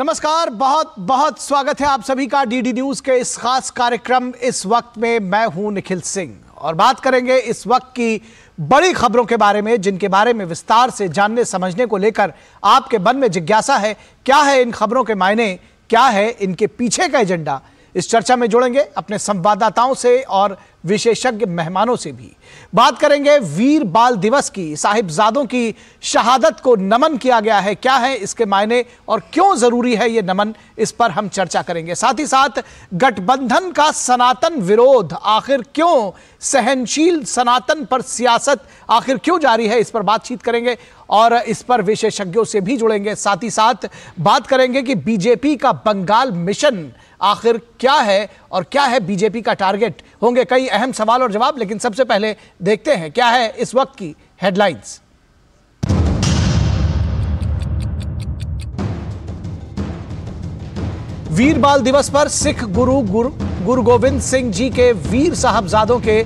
नमस्कार, बहुत बहुत स्वागत है आप सभी का डीडी न्यूज़ के इस खास कार्यक्रम। इस वक्त में मैं हूँ निखिल सिंह और बात करेंगे इस वक्त की बड़ी खबरों के बारे में, जिनके बारे में विस्तार से जानने, समझने को लेकर आपके मन में जिज्ञासा है। क्या है इन खबरों के मायने? क्या है इनके पीछे का एजेंडा? इस चर्चा में जुड़ेंगे अपने संवाददाताओं से और विशेषज्ञ मेहमानों से भी। बात करेंगे वीर बाल दिवस की। साहिबजादों की शहादत को नमन किया गया है। क्या है इसके मायने और क्यों ज़रूरी है यह नमन? इस पर हम चर्चा करेंगे। साथ ही साथ गठबंधन का सनातन विरोध, आखिर क्यों सहनशील सनातन पर सियासत आखिर क्यों जारी है? इस पर बातचीत करेंगे और इस पर विशेषज्ञों से भी जुड़ेंगे। साथ ही साथ बात करेंगे कि बीजेपी का बंगाल मिशन आखिर क्या है और क्या है बीजेपी का टारगेट होंगे कई अहम सवाल और जवाब, लेकिन सबसे पहले देखते हैं क्या है इस वक्त की हेडलाइंस वीर बाल दिवस पर सिख गुरु गुरु गुरु गोविंद सिंह जी के वीर साहबजादों के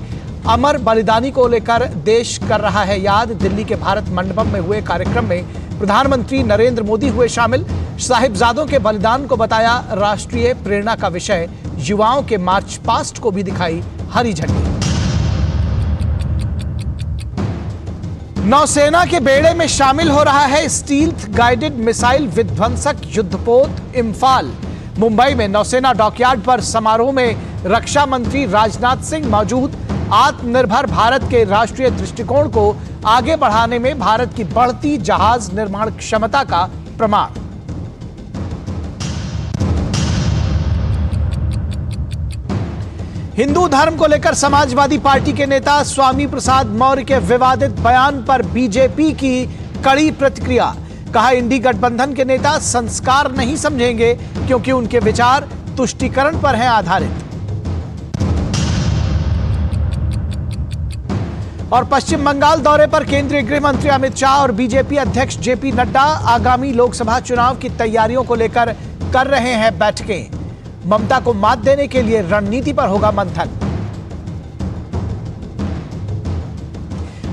अमर बलिदानी को लेकर देश कर रहा है याद। दिल्ली के भारत मंडपम में हुए कार्यक्रम में प्रधानमंत्री नरेंद्र मोदी हुए शामिल। साहिबजादों के बलिदान को बताया राष्ट्रीय प्रेरणा का विषय। युवाओं के मार्च पास्ट को भी दिखाई हरी झंडी। नौसेना के बेड़े में शामिल हो रहा है स्टील गाइडेड मिसाइल विध्वंसक युद्धपोत इम्फाल। मुंबई में नौसेना डॉकयार्ड पर समारोह में रक्षा मंत्री राजनाथ सिंह मौजूद। आत्मनिर्भर भारत के राष्ट्रीय दृष्टिकोण को आगे बढ़ाने में भारत की बढ़ती जहाज़ निर्माण क्षमता का प्रमाण। हिंदू धर्म को लेकर समाजवादी पार्टी के नेता स्वामी प्रसाद मौर्य के विवादित बयान पर बीजेपी की कड़ी प्रतिक्रिया। कहा, इंडी गठबंधन के नेता संस्कार नहीं समझेंगे क्योंकि उनके विचार तुष्टिकरण पर हैं आधारित। और पश्चिम बंगाल दौरे पर केंद्रीय गृह मंत्री अमित शाह और बीजेपी अध्यक्ष जेपी नड्डा आगामी लोकसभा चुनाव की तैयारियों को लेकर कर रहे हैं बैठकें। ममता को मात देने के लिए रणनीति पर होगा मंथन।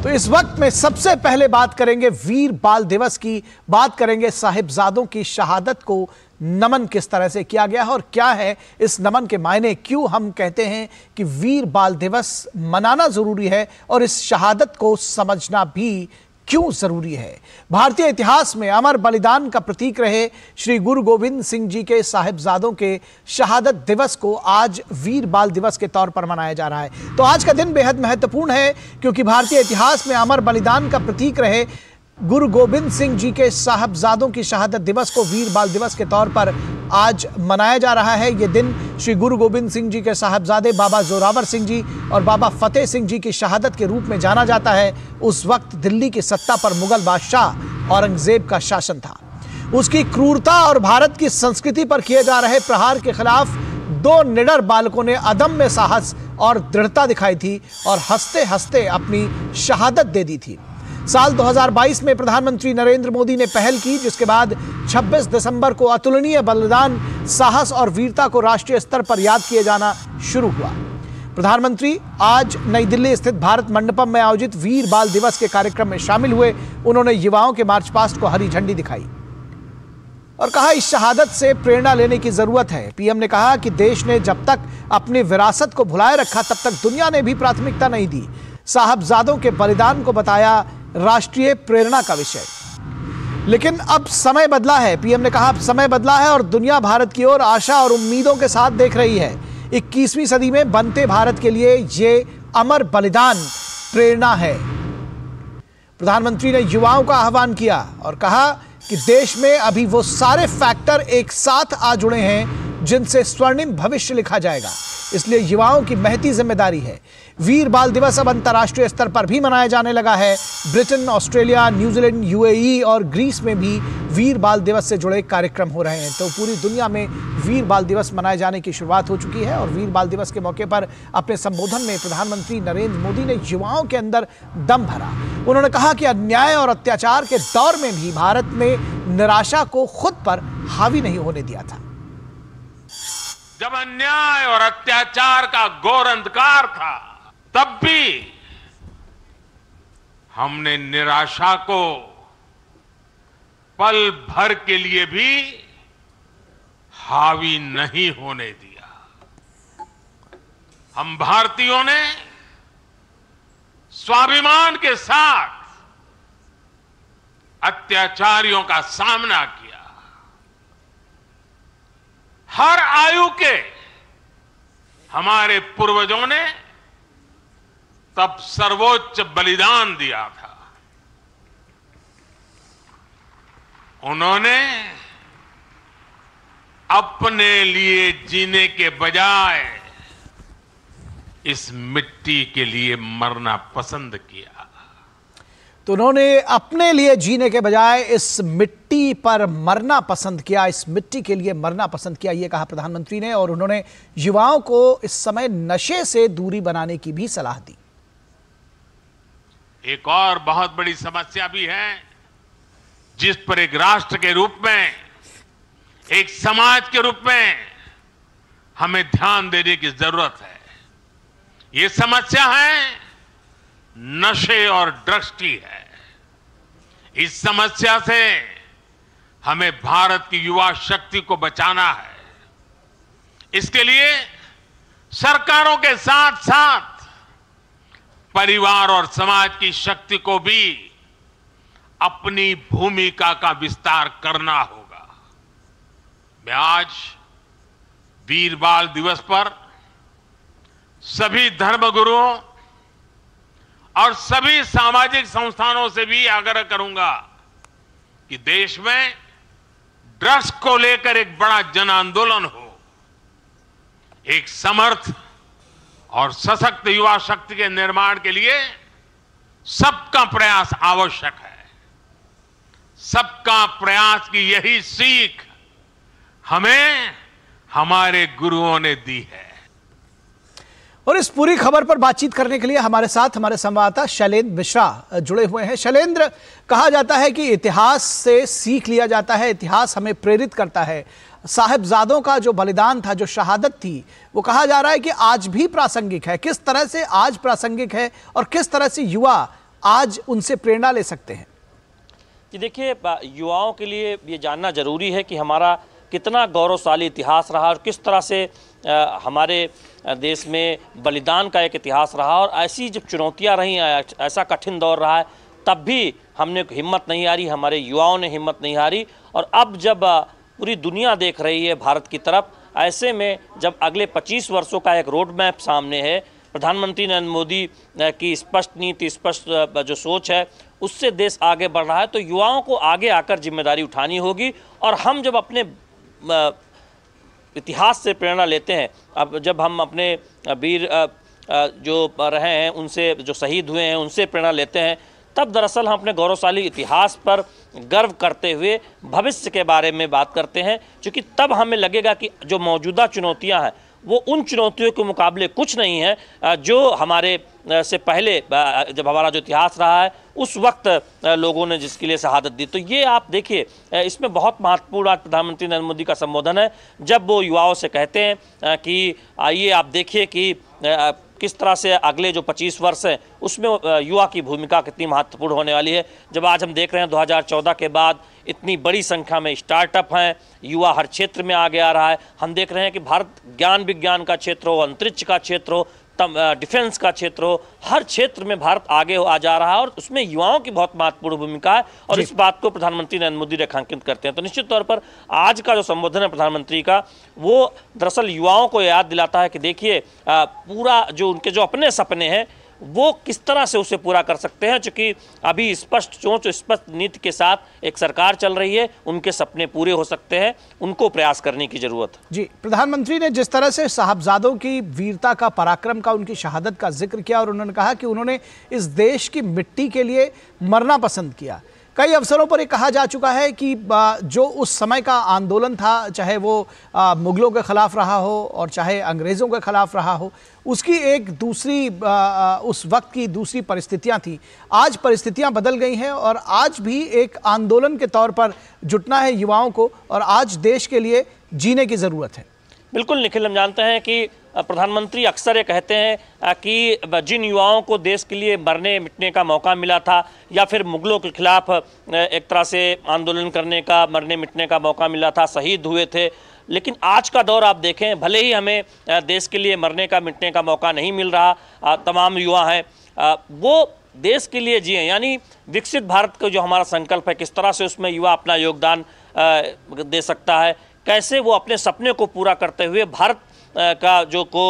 तो इस वक्त में सबसे पहले बात करेंगे वीर बाल दिवस की, बात करेंगे साहिबजादों की शहादत को नमन किस तरह से किया गया है और क्या है इस नमन के मायने? क्यों हम कहते हैं कि वीर बाल दिवस मनाना ज़रूरी है और इस शहादत को समझना भी क्यों ज़रूरी है? भारतीय इतिहास में अमर बलिदान का प्रतीक रहे श्री गुरु गोविंद सिंह जी के साहिबजादों के शहादत दिवस को आज वीर बाल दिवस के तौर पर मनाया जा रहा है। तो आज का दिन बेहद महत्वपूर्ण है, क्योंकि भारतीय इतिहास में अमर बलिदान का प्रतीक रहे गुरु गोविंद सिंह जी के साहबजादों की शहादत दिवस को वीर बाल दिवस के तौर पर आज मनाया जा रहा है। ये दिन श्री गुरु गोविंद सिंह जी के साहबजादे बाबा जोरावर सिंह जी और बाबा फतेह सिंह जी की शहादत के रूप में जाना जाता है। उस वक्त दिल्ली की सत्ता पर मुगल बादशाह औरंगज़ेब का शासन था। उसकी क्रूरता और भारत की संस्कृति पर किए जा रहे प्रहार के खिलाफ दो निडर बालकों ने अदम्य साहस और दृढ़ता दिखाई थी और हँसते हँसते अपनी शहादत दे दी थी। साल 2022 में प्रधानमंत्री नरेंद्र मोदी ने पहल की, जिसके बाद 26 दिसंबर को अतुलनीय बलिदान, साहस और वीरता को राष्ट्रीय स्तर पर याद किए जाना शुरू हुआ। प्रधानमंत्री आज नई दिल्ली स्थित भारत मंडपम में आयोजित वीर बाल दिवस के कार्यक्रम में शामिल हुए। उन्होंने युवाओं के मार्च पास्ट को हरी झंडी दिखाई। और कहा, इस शहादत से प्रेरणा लेने की ज़रूरत है। पीएम ने कहा कि देश ने जब तक अपनी विरासत को भुलाए रखा, तब तक दुनिया ने भी प्राथमिकता नहीं दी। साहबजादों के बलिदान को बताया राष्ट्रीय प्रेरणा का विषय। लेकिन अब समय बदला है। पीएम ने कहा, अब समय बदला है और दुनिया भारत की ओर आशा और उम्मीदों के साथ देख रही है। 21वीं सदी में बनते भारत के लिए ये अमर बलिदान, प्रेरणा है। प्रधानमंत्री ने युवाओं का आह्वान किया और कहा कि देश में अभी वो सारे फैक्टर एक साथ आ जुड़े हैं, जिनसे स्वर्णिम भविष्य लिखा जाएगा। इसलिए युवाओं की महती ज़िम्मेदारी है। वीर बाल दिवस अब अंतर्राष्ट्रीय स्तर पर भी मनाया जाने लगा है। Britain, Australia, New Zealand, UAE और ग्रीस में भी वीर बाल दिवस से जुड़े कार्यक्रम हो रहे हैं। तो पूरी दुनिया में वीर बाल दिवस मनाए जाने की शुरुआत हो चुकी है और वीर बाल दिवस के मौके पर अपने संबोधन में प्रधानमंत्री नरेंद्र मोदी ने युवाओं के अंदर दम भरा। उन्होंने कहा कि अन्याय और अत्याचार के दौर में भी भारत ने निराशा को खुद पर हावी नहीं होने दिया था। जब अन्याय और अत्याचार का घोर अंधकार था तब भी हमने निराशा को पल भर के लिए भी हावी नहीं होने दिया। हम भारतीयों ने स्वाभिमान के साथ अत्याचारियों का सामना किया। हर आयु के हमारे पूर्वजों ने तब सर्वोच्च बलिदान दिया था। उन्होंने अपने लिए जीने के बजाय इस मिट्टी के लिए मरना पसंद किया। तो उन्होंने अपने लिए जीने के बजाय इस मिट्टी पर मरना पसंद किया, इस मिट्टी के लिए मरना पसंद किया, ये कहा प्रधानमंत्री ने, और उन्होंने युवाओं को इस समय नशे से दूरी बनाने की भी सलाह दी। एक और बहुत बड़ी समस्या भी है, जिस पर एक राष्ट्र के रूप में, एक समाज के रूप में हमें ध्यान देने की ज़रूरत है। ये समस्या है, नशे और ड्रग्स की है। इस समस्या से हमें भारत की युवा शक्ति को बचाना है। इसके लिए सरकारों के साथ साथ परिवार और समाज की शक्ति को भी अपनी भूमिका का विस्तार करना होगा। मैं आज वीर बाल दिवस पर सभी धर्मगुरुओं और सभी सामाजिक संस्थानों से भी आग्रह करूँगा कि देश में ड्रग्स को लेकर एक बड़ा जन आंदोलन हो, एक समर्थ और सशक्त युवा शक्ति के निर्माण के लिए सबका प्रयास आवश्यक है। सबका प्रयास की यही सीख हमें, हमारे गुरुओं ने दी है। और इस पूरी खबर पर बातचीत करने के लिए हमारे साथ हमारे संवाददाता शैलेंद्र मिश्रा जुड़े हुए हैं। शैलेंद्र, कहा जाता है कि इतिहास से सीख लिया जाता है, इतिहास हमें प्रेरित करता है। साहेबजादों का जो बलिदान था जो शहादत थी वो कहा जा रहा है कि आज भी प्रासंगिक है। किस तरह से आज प्रासंगिक है और किस तरह से युवा आज उनसे प्रेरणा ले सकते हैं? कि देखिए युवाओं के लिए ये जानना ज़रूरी है कि हमारा कितना गौरवशाली इतिहास रहा और किस तरह से आ, हमारे देश में बलिदान का एक इतिहास रहा और ऐसी जब चुनौतियाँ रही ऐसा कठिन दौर रहा है तब भी हमने हिम्मत नहीं हारी हमारे युवाओं ने हिम्मत नहीं हारी और अब जब पूरी दुनिया देख रही है भारत की तरफ़। ऐसे में जब अगले 25 वर्षों का एक रोड मैप सामने है, प्रधानमंत्री नरेंद्र मोदी की स्पष्ट नीति, स्पष्ट जो सोच है, उससे देश आगे बढ़ रहा है तो युवाओं को आगे आकर ज़िम्मेदारी उठानी होगी। और हम जब अपने इतिहास से प्रेरणा लेते हैं, अब जब हम अपने वीर जो रहे हैं, उनसे, जो शहीद हुए हैं, उनसे प्रेरणा लेते हैं तब दरअसल हम अपने गौरवशाली इतिहास पर गर्व करते हुए भविष्य के बारे में बात करते हैं, क्योंकि तब हमें लगेगा कि जो मौजूदा चुनौतियाँ हैं, वो उन चुनौतियों के मुकाबले कुछ नहीं है जो हमारे से पहले जब हमारा जो इतिहास रहा है, उस वक्त लोगों ने जिसके लिए शहादत दी। तो ये आप देखिए इसमें बहुत महत्वपूर्ण आज प्रधानमंत्री नरेंद्र मोदी का संबोधन है, जब वो युवाओं से कहते हैं कि आइए आप देखिए कि किस तरह से अगले जो 25 वर्ष हैं, उसमें युवा की भूमिका कितनी महत्वपूर्ण होने वाली है। जब आज हम देख रहे हैं 2014 के बाद इतनी बड़ी संख्या में स्टार्टअप हैं, युवा हर क्षेत्र में आगे आ रहा है। हम देख रहे हैं कि भारत ज्ञान विज्ञान का क्षेत्र हो, अंतरिक्ष का क्षेत्र हो डिफेंस का क्षेत्र हो हर क्षेत्र में भारत आगे हो आ जा रहा है और उसमें युवाओं की बहुत महत्वपूर्ण भूमिका है और इस बात को प्रधानमंत्री नरेंद्र मोदी रेखांकित करते हैं। तो निश्चित तौर पर आज का जो संबोधन है प्रधानमंत्री का वो दरअसल युवाओं को याद दिलाता है कि देखिए पूरा जो उनके जो अपने सपने हैं वो किस तरह से उसे पूरा कर सकते हैं? क्योंकि अभी स्पष्ट सोच, स्पष्ट नीति के साथ एक सरकार चल रही है, उनके सपने पूरे हो सकते हैं, उनको प्रयास करने की ज़रूरत। जी, प्रधानमंत्री ने जिस तरह से साहबजादों की वीरता का, पराक्रम का, उनकी शहादत का ज़िक्र किया और उन्होंने कहा कि उन्होंने इस देश की मिट्टी के लिए मरना पसंद किया। कई अवसरों पर ये कहा जा चुका है कि जो उस समय का आंदोलन था, चाहे वो मुगलों के खिलाफ रहा हो और चाहे अंग्रेज़ों के खिलाफ रहा हो उसकी एक दूसरी उस वक्त की दूसरी परिस्थितियाँ थी। आज परिस्थितियाँ बदल गई हैं और आज भी एक आंदोलन के तौर पर जुटना है युवाओं को और आज देश के लिए जीने की ज़रूरत है। बिल्कुल, निखिल, हम जानते हैं कि प्रधानमंत्री अक्सर ये कहते हैं कि जिन युवाओं को देश के लिए मरने, मिटने का मौका मिला था या फिर मुगलों के खिलाफ एक तरह से आंदोलन करने का, मरने, मिटने का मौका मिला था, शहीद हुए थे लेकिन आज का दौर आप देखें, भले ही हमें देश के लिए मरने का, मिटने का मौका नहीं मिल रहा तमाम युवा हैं वो देश के लिए जिए, यानी विकसित भारत का जो हमारा संकल्प है, किस तरह से उसमें युवा अपना योगदान दे सकता है, कैसे वो अपने सपने को पूरा करते हुए भारत का जो को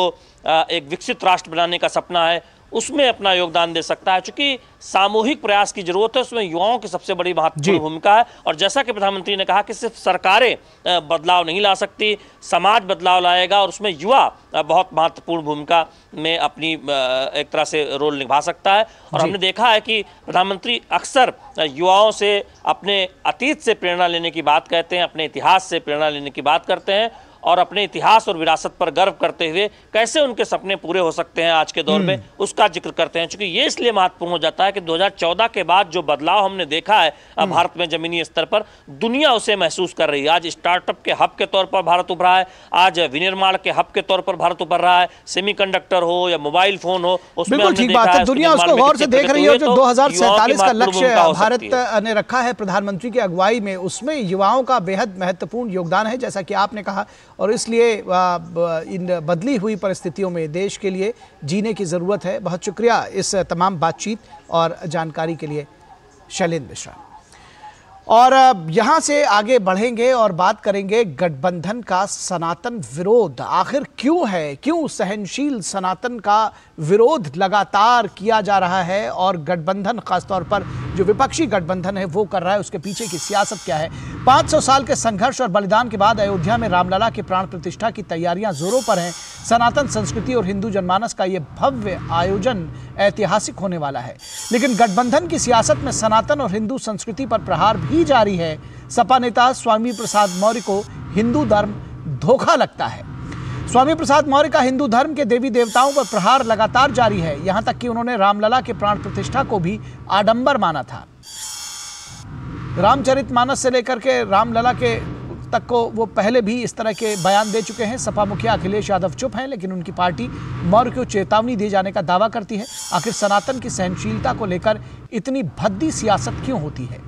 एक विकसित राष्ट्र बनाने का सपना है उसमें अपना योगदान दे सकता है। चूँकि सामूहिक प्रयास की ज़रूरत है उसमें युवाओं की सबसे बड़ी महत्वपूर्ण भूमिका है। और जैसा कि प्रधानमंत्री ने कहा कि सिर्फ़ सरकारें बदलाव नहीं ला सकती समाज बदलाव लाएगा और उसमें युवा बहुत महत्वपूर्ण भूमिका में अपनी एक तरह से रोल निभा सकता है। और हमने देखा है कि प्रधानमंत्री अक्सर युवाओं से अपने अतीत से प्रेरणा लेने की बात कहते हैं अपने इतिहास से प्रेरणा लेने की बात करते हैं। और अपने इतिहास और विरासत पर गर्व करते हुए कैसे उनके सपने पूरे हो सकते हैं आज के दौर में हम्म। उसका ज़िक्र करते हैं। क्योंकि ये इसलिए महत्वपूर्ण हो जाता है कि 2014 के बाद जो बदलाव हमने देखा है हम्म। भारत में जमीनी स्तर पर दुनिया उसे महसूस कर रही है। आज स्टार्टअप के हब के तौर पर भारत उभरा है आज विनिर्माण के हब के तौर पर भारत उभर रहा है सेमी हो या मोबाइल फ़ोन हो उसमें ठीक बात है। दुनिया उसको गौर से देख रही है जो दो का लक्ष्य भारत ने रखा है प्रधानमंत्री की अगुवाई में उसमें युवाओं का बेहद महत्वपूर्ण योगदान है जैसा कि आपने कहा। और इसलिए इन बदली हुई परिस्थितियों में देश के लिए जीने की ज़रूरत है। बहुत शुक्रिया इस तमाम बातचीत और जानकारी के लिए, शैलेंद्र मिश्रा। और यहाँ से आगे बढ़ेंगे और बात करेंगे गठबंधन का सनातन विरोध। आखिर क्यों है? क्यों सहनशील सनातन का विरोध लगातार किया जा रहा है? और गठबंधन खासतौर पर जो विपक्षी गठबंधन है, वो कर रहा है। उसके पीछे की सियासत क्या है? 500 साल के संघर्ष और बलिदान के बाद अयोध्या में रामलला की प्राण प्रतिष्ठा की तैयारियाँ जोरों पर हैं। सनातन संस्कृति और हिंदू जनमानस का ये भव्य आयोजन ऐतिहासिक होने वाला है। लेकिन गठबंधन की सियासत में सनातन और हिंदू संस्कृति पर प्रहार भी जारी है। सपा नेता स्वामी प्रसाद मौर्य को हिंदू धर्म धोखा लगता है। स्वामी प्रसाद मौर्य का हिंदू धर्म के देवी देवताओं पर प्रहार लगातार जारी है। यहाँ तक कि उन्होंने रामलला के प्राण प्रतिष्ठा को भी आडंबर माना था। रामचरितमानस से लेकर के रामलला के तक को वो पहले भी इस तरह के बयान दे चुके हैं। सपा मुखिया अखिलेश यादव चुप हैं, लेकिन उनकी पार्टी मौर्य को चेतावनी दिए जाने का दावा करती है। आखिर सनातन की सहनशीलता को लेकर इतनी भद्दी सियासत क्यों होती है?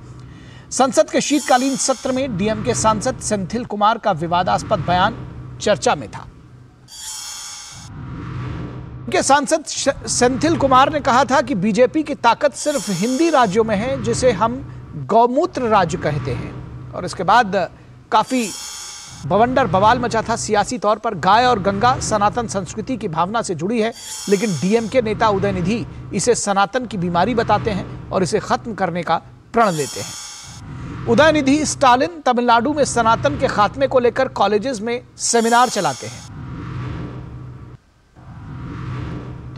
संसद के शीतकालीन सत्र में डीएम के सांसद सेंथिल कुमार का विवादास्पद बयान चर्चा में था। के सांसद सेंथिल कुमार ने कहा था कि बीजेपी की ताकत सिर्फ़ हिंदी राज्यों में है, जिसे हम गौमूत्र राज्य कहते हैं। और इसके बाद काफ़ी बवंडर बवाल मचा था, सियासी तौर पर गाय और गंगा सनातन संस्कृति की भावना से जुड़ी है, लेकिन डीएमके नेता उदयनिधि इसे सनातन की बीमारी बताते हैं और इसे खत्म करने का प्रण लेते हैं। उदयनिधि स्टालिन तमिलनाडु में सनातन के खात्मे को लेकर कॉलेजेस में सेमिनार चलाते हैं।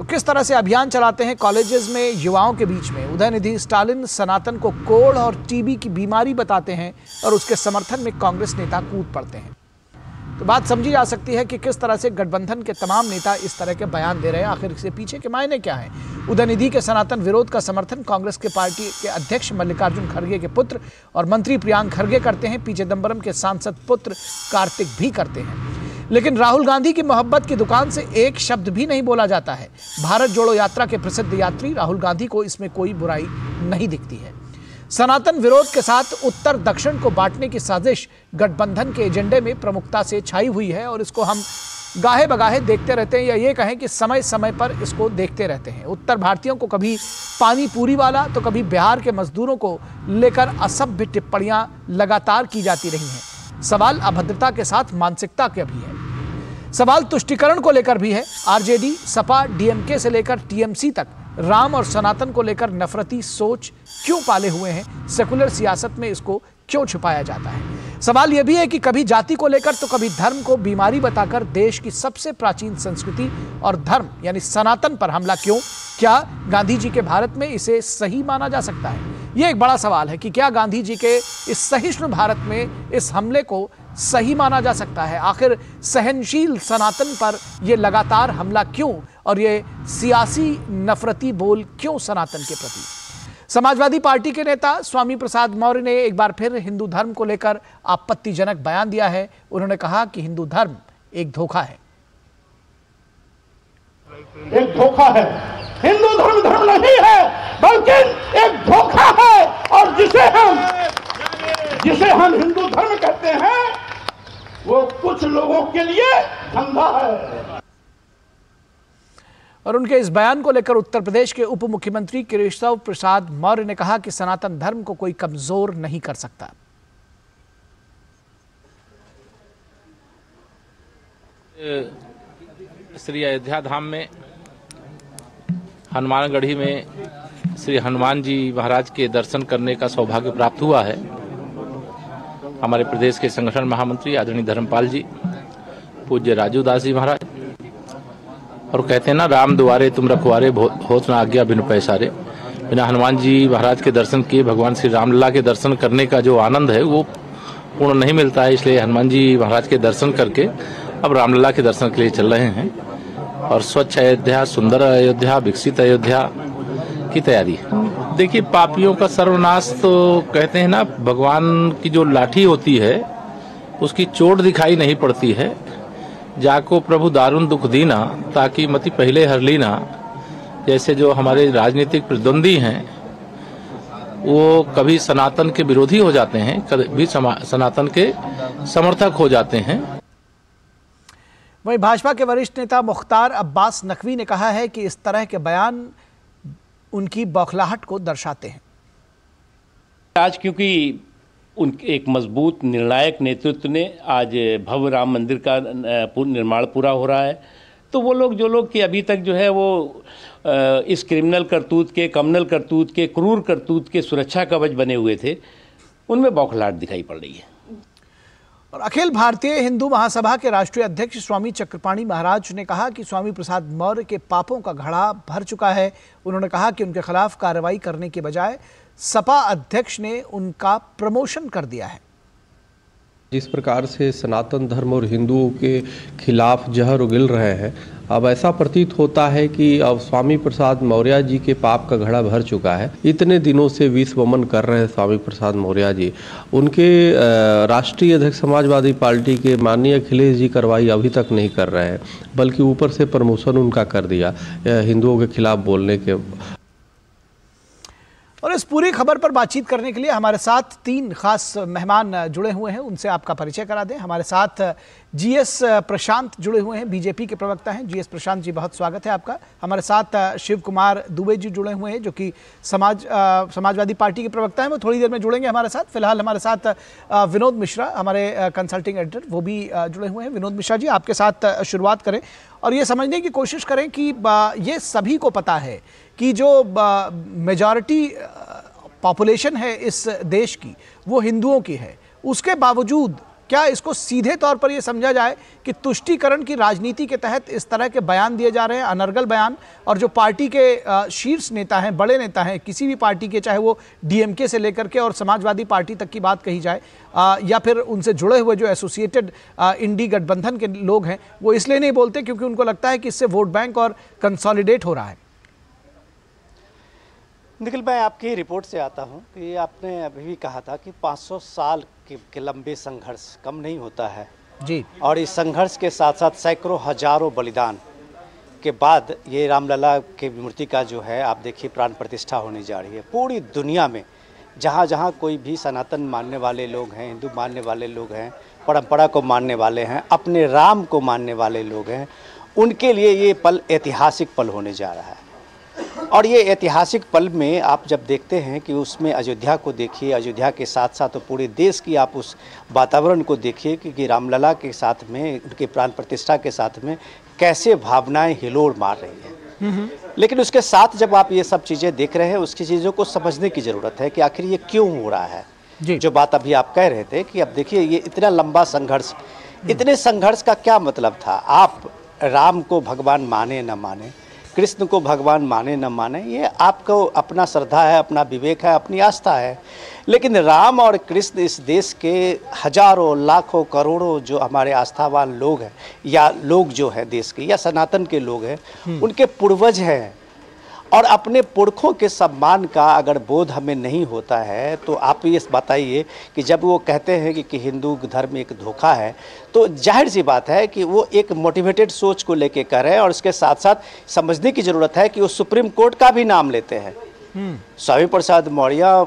किस तरह से अभियान चलाते हैं कॉलेजेस में, युवाओं के बीच में? उदयनिधि स्टालिन सनातन को कोड़ और टीबी की बीमारी बताते हैं और उसके समर्थन में कांग्रेस नेता कूद पड़ते हैं। तो बात समझी जा सकती है कि किस तरह से गठबंधन के तमाम नेता इस तरह के बयान दे रहे हैं। आखिर इसके पीछे के मायने क्या हैं? उदयनिधि के सनातन विरोध का समर्थन कांग्रेस के पार्टी के अध्यक्ष मल्लिकार्जुन खड़गे के पुत्र और मंत्री प्रियांक खड़गे करते हैं। पी चिदम्बरम के सांसद पुत्र कार्तिक भी करते हैं। लेकिन राहुल गांधी की मोहब्बत की दुकान से एक शब्द भी नहीं बोला जाता है। भारत जोड़ो यात्रा के प्रसिद्ध यात्री राहुल गांधी को इसमें कोई बुराई नहीं दिखती है। सनातन विरोध के साथ उत्तर दक्षिण को बांटने की साजिश गठबंधन के एजेंडे में प्रमुखता से छाई हुई है और इसको हम गाहे बगाहे देखते रहते हैं या ये कहें कि समय समय पर इसको देखते रहते हैं। उत्तर भारतीयों को कभी पानी पूरी वाला तो कभी बिहार के मजदूरों को लेकर असभ्य टिप्पणियाँ लगातार की जाती रही हैं। सवाल अभद्रता के साथ मानसिकता के भी है। सवाल तुष्टिकरण को लेकर भी है। आरजेडी, सपा, डीएमके से लेकर टीएमसी तक राम और सनातन को लेकर नफरती सोच क्यों पाले हुए हैं? सेकुलर सियासत में इसको क्यों छुपाया जाता है? सवाल यह भी है कि कभी जाति को लेकर तो कभी धर्म को बीमारी बताकर देश की सबसे प्राचीन संस्कृति और धर्म, यानी सनातन पर हमला क्यों? क्या गांधी जी के भारत में इसे सही माना जा सकता है? यह एक बड़ा सवाल है कि क्या गांधी जी के इस सहिष्णु भारत में इस हमले को सही माना जा सकता है? आखिर सहनशील सनातन पर यह लगातार हमला क्यों? और ये सियासी नफरती बोल क्यों सनातन के प्रति? समाजवादी पार्टी के नेता स्वामी प्रसाद मौर्य ने एक बार फिर हिंदू धर्म को लेकर आपत्तिजनक बयान दिया है। उन्होंने कहा कि हिंदू धर्म एक धोखा है। एक धोखा है। हिंदू धर्म धर्म नहीं है, बल्कि एक धोखा है। और जिसे हम जिसे हम हिंदू धर्म कहते हैं, वो कुछ लोगों के लिए धंधा है। और उनके इस बयान को लेकर उत्तर प्रदेश के उप मुख्यमंत्री केशव प्रसाद मौर्य ने कहा कि सनातन धर्म को कोई कमज़ोर नहीं कर सकता। श्री अयोध्या धाम में, हनुमानगढ़ी में श्री हनुमान जी महाराज के दर्शन करने का सौभाग्य प्राप्त हुआ है। हमारे प्रदेश के संगठन महामंत्री आदरणीय धर्मपाल जी, पूज्य राजू दास जी महाराज और कहते हैं ना, राम द्वारे तुम रखवारे होत ना आज्ञा बिन पैसारे। बिना हनुमान जी महाराज के दर्शन किए, भगवान श्री रामलला के दर्शन करने का जो आनंद है, वो पूर्ण नहीं मिलता है, इसलिए हनुमान जी महाराज के दर्शन करके अब रामलला के दर्शन के लिए चल रहे हैं। और स्वच्छ अयोध्या, सुंदर अयोध्या, विकसित अयोध्या की तैयारी। देखिए, पापियों का सर्वनाश तो कहते हैं ना, भगवान की जो लाठी होती है, उसकी चोट दिखाई नहीं पड़ती है। जाको प्रभु दारुण दुख दीना ताकि मति पहले हर लीना। जैसे जो हमारे राजनीतिक प्रतिद्वंदी हैं वो कभी सनातन के विरोधी हो जाते हैं कभी सनातन के समर्थक हो जाते हैं। वहीं भाजपा के वरिष्ठ नेता मुख्तार अब्बास नकवी ने कहा है कि इस तरह के बयान उनकी बौखलाहट को दर्शाते हैं। आज क्योंकि उन एक मज़बूत निर्णायक नेतृत्व ने आज भव्य राम मंदिर का निर्माण पूरा हो रहा है। तो वो लोग, जो लोग कि अभी तक जो है वो इस क्रिमिनल करतूत के कमनल करतूत के, क्रूर करतूत के सुरक्षा कवच बने हुए थे, उनमें बौखलाहट दिखाई पड़ रही है। और अखिल भारतीय हिंदू महासभा के राष्ट्रीय अध्यक्ष स्वामी चक्रपाणी महाराज ने कहा कि स्वामी प्रसाद मौर्य के पापों का घड़ा भर चुका है। उन्होंने कहा कि उनके खिलाफ कार्रवाई करने के बजाय सपा अध्यक्ष ने उनका प्रमोशन कर दिया है। जिस प्रकार से सनातन धर्म और हिंदुओं के खिलाफ जहर उगिल रहे हैं, अब ऐसा प्रतीत होता है कि अब स्वामी प्रसाद मौर्य जी के पाप का घड़ा भर चुका है। इतने दिनों से विश्व वमन कर रहे हैं स्वामी प्रसाद मौर्य जी। उनके राष्ट्रीय अध्यक्ष समाजवादी पार्टी के माननीय अखिलेश जी कार्रवाई अभी तक नहीं कर रहे हैं, बल्कि ऊपर से प्रमोशन उनका कर दिया हिंदुओं के खिलाफ बोलने के और इस पूरी खबर पर बातचीत करने के लिए हमारे साथ तीन खास मेहमान जुड़े हुए हैं उनसे आपका परिचय करा दें। हमारे साथ जीएस प्रशांत जुड़े हुए हैं बीजेपी के प्रवक्ता हैं। जीएस प्रशांत जी बहुत स्वागत है आपका। हमारे साथ शिव कुमार दुबे जी जुड़े हुए हैं जो कि समाज आ, समाजवादी पार्टी के प्रवक्ता हैं। वो थोड़ी देर में जुड़ेंगे हमारे साथ। फ़िलहाल हमारे साथ विनोद मिश्रा हमारे कंसल्टिंग एडिटर वो भी जुड़े हुए हैं। विनोद मिश्रा जी आपके साथ शुरुआत करें। और ये समझने की कोशिश करें कि ये सभी को पता है कि जो मेजॉरिटी पॉपुलेशन है इस देश की, वो हिंदुओं की है। उसके बावजूद क्या इसको सीधे तौर पर यह समझा जाए कि तुष्टीकरण की राजनीति के तहत इस तरह के बयान दिए जा रहे हैं, अनर्गल बयान, और जो पार्टी के शीर्ष नेता हैं, बड़े नेता हैं, किसी भी पार्टी के, चाहे वो डीएमके से लेकर के और समाजवादी पार्टी तक की बात कही जाए या फिर उनसे जुड़े हुए जो एसोसिएटेड इंडी गठबंधन के लोग हैं, वो इसलिए नहीं बोलते क्योंकि उनको लगता है कि इससे वोट बैंक और कंसॉलिडेट हो रहा है। निखिल मैं आपकी रिपोर्ट से आता हूँ कि आपने अभी भी कहा था कि 500 साल के, के लंबे संघर्ष कम नहीं होता है। जी। और इस संघर्ष के साथ साथ सैकड़ों हज़ारों बलिदान के बाद ये रामलला की मूर्ति का जो है आप देखिए प्राण प्रतिष्ठा होने जा रही है। पूरी दुनिया में जहाँ जहाँ कोई भी सनातन मानने वाले लोग हैं हिंदू मानने वाले लोग हैं परंपरा को मानने वाले हैं अपने राम को मानने वाले लोग हैं उनके लिए ये पल ऐतिहासिक पल होने जा रहा है। और ये ऐतिहासिक पल में आप जब देखते हैं कि उसमें अयोध्या को देखिए अयोध्या के साथ साथ तो पूरे देश की आप उस वातावरण को देखिए कि रामलला के साथ में उनके प्राण प्रतिष्ठा के साथ में कैसे भावनाएँ हिलोड़ मार रही हैं। लेकिन उसके साथ जब आप ये सब चीज़ें देख रहे हैं उसकी चीज़ों को समझने की ज़रूरत है कि आखिर ये क्यों हो रहा है। जी। जो बात अभी आप कह रहे थे कि अब देखिए ये इतना लंबा संघर्ष इतने संघर्ष का क्या मतलब था? आप राम को भगवान माने न माने? कृष्ण को भगवान माने न माने ये आपको अपना श्रद्धा है अपना विवेक है अपनी आस्था है लेकिन राम और कृष्ण इस देश के हज़ारों लाखों करोड़ों जो हमारे आस्थावान लोग हैं या लोग जो हैं देश के या सनातन के लोग हैं हम्म। उनके पूर्वज हैं और अपने पुरखों के सम्मान का अगर बोध हमें नहीं होता है तो आप ये बताइए कि जब वो कहते हैं कि, कि हिंदू धर्म एक धोखा है तो ज़ाहिर सी बात है कि वो एक मोटिवेटेड सोच को लेके कर रहे हैं और उसके साथ साथ समझने की ज़रूरत है कि वो सुप्रीम कोर्ट का भी नाम लेते हैं हम्म। स्वामी प्रसाद मौर्य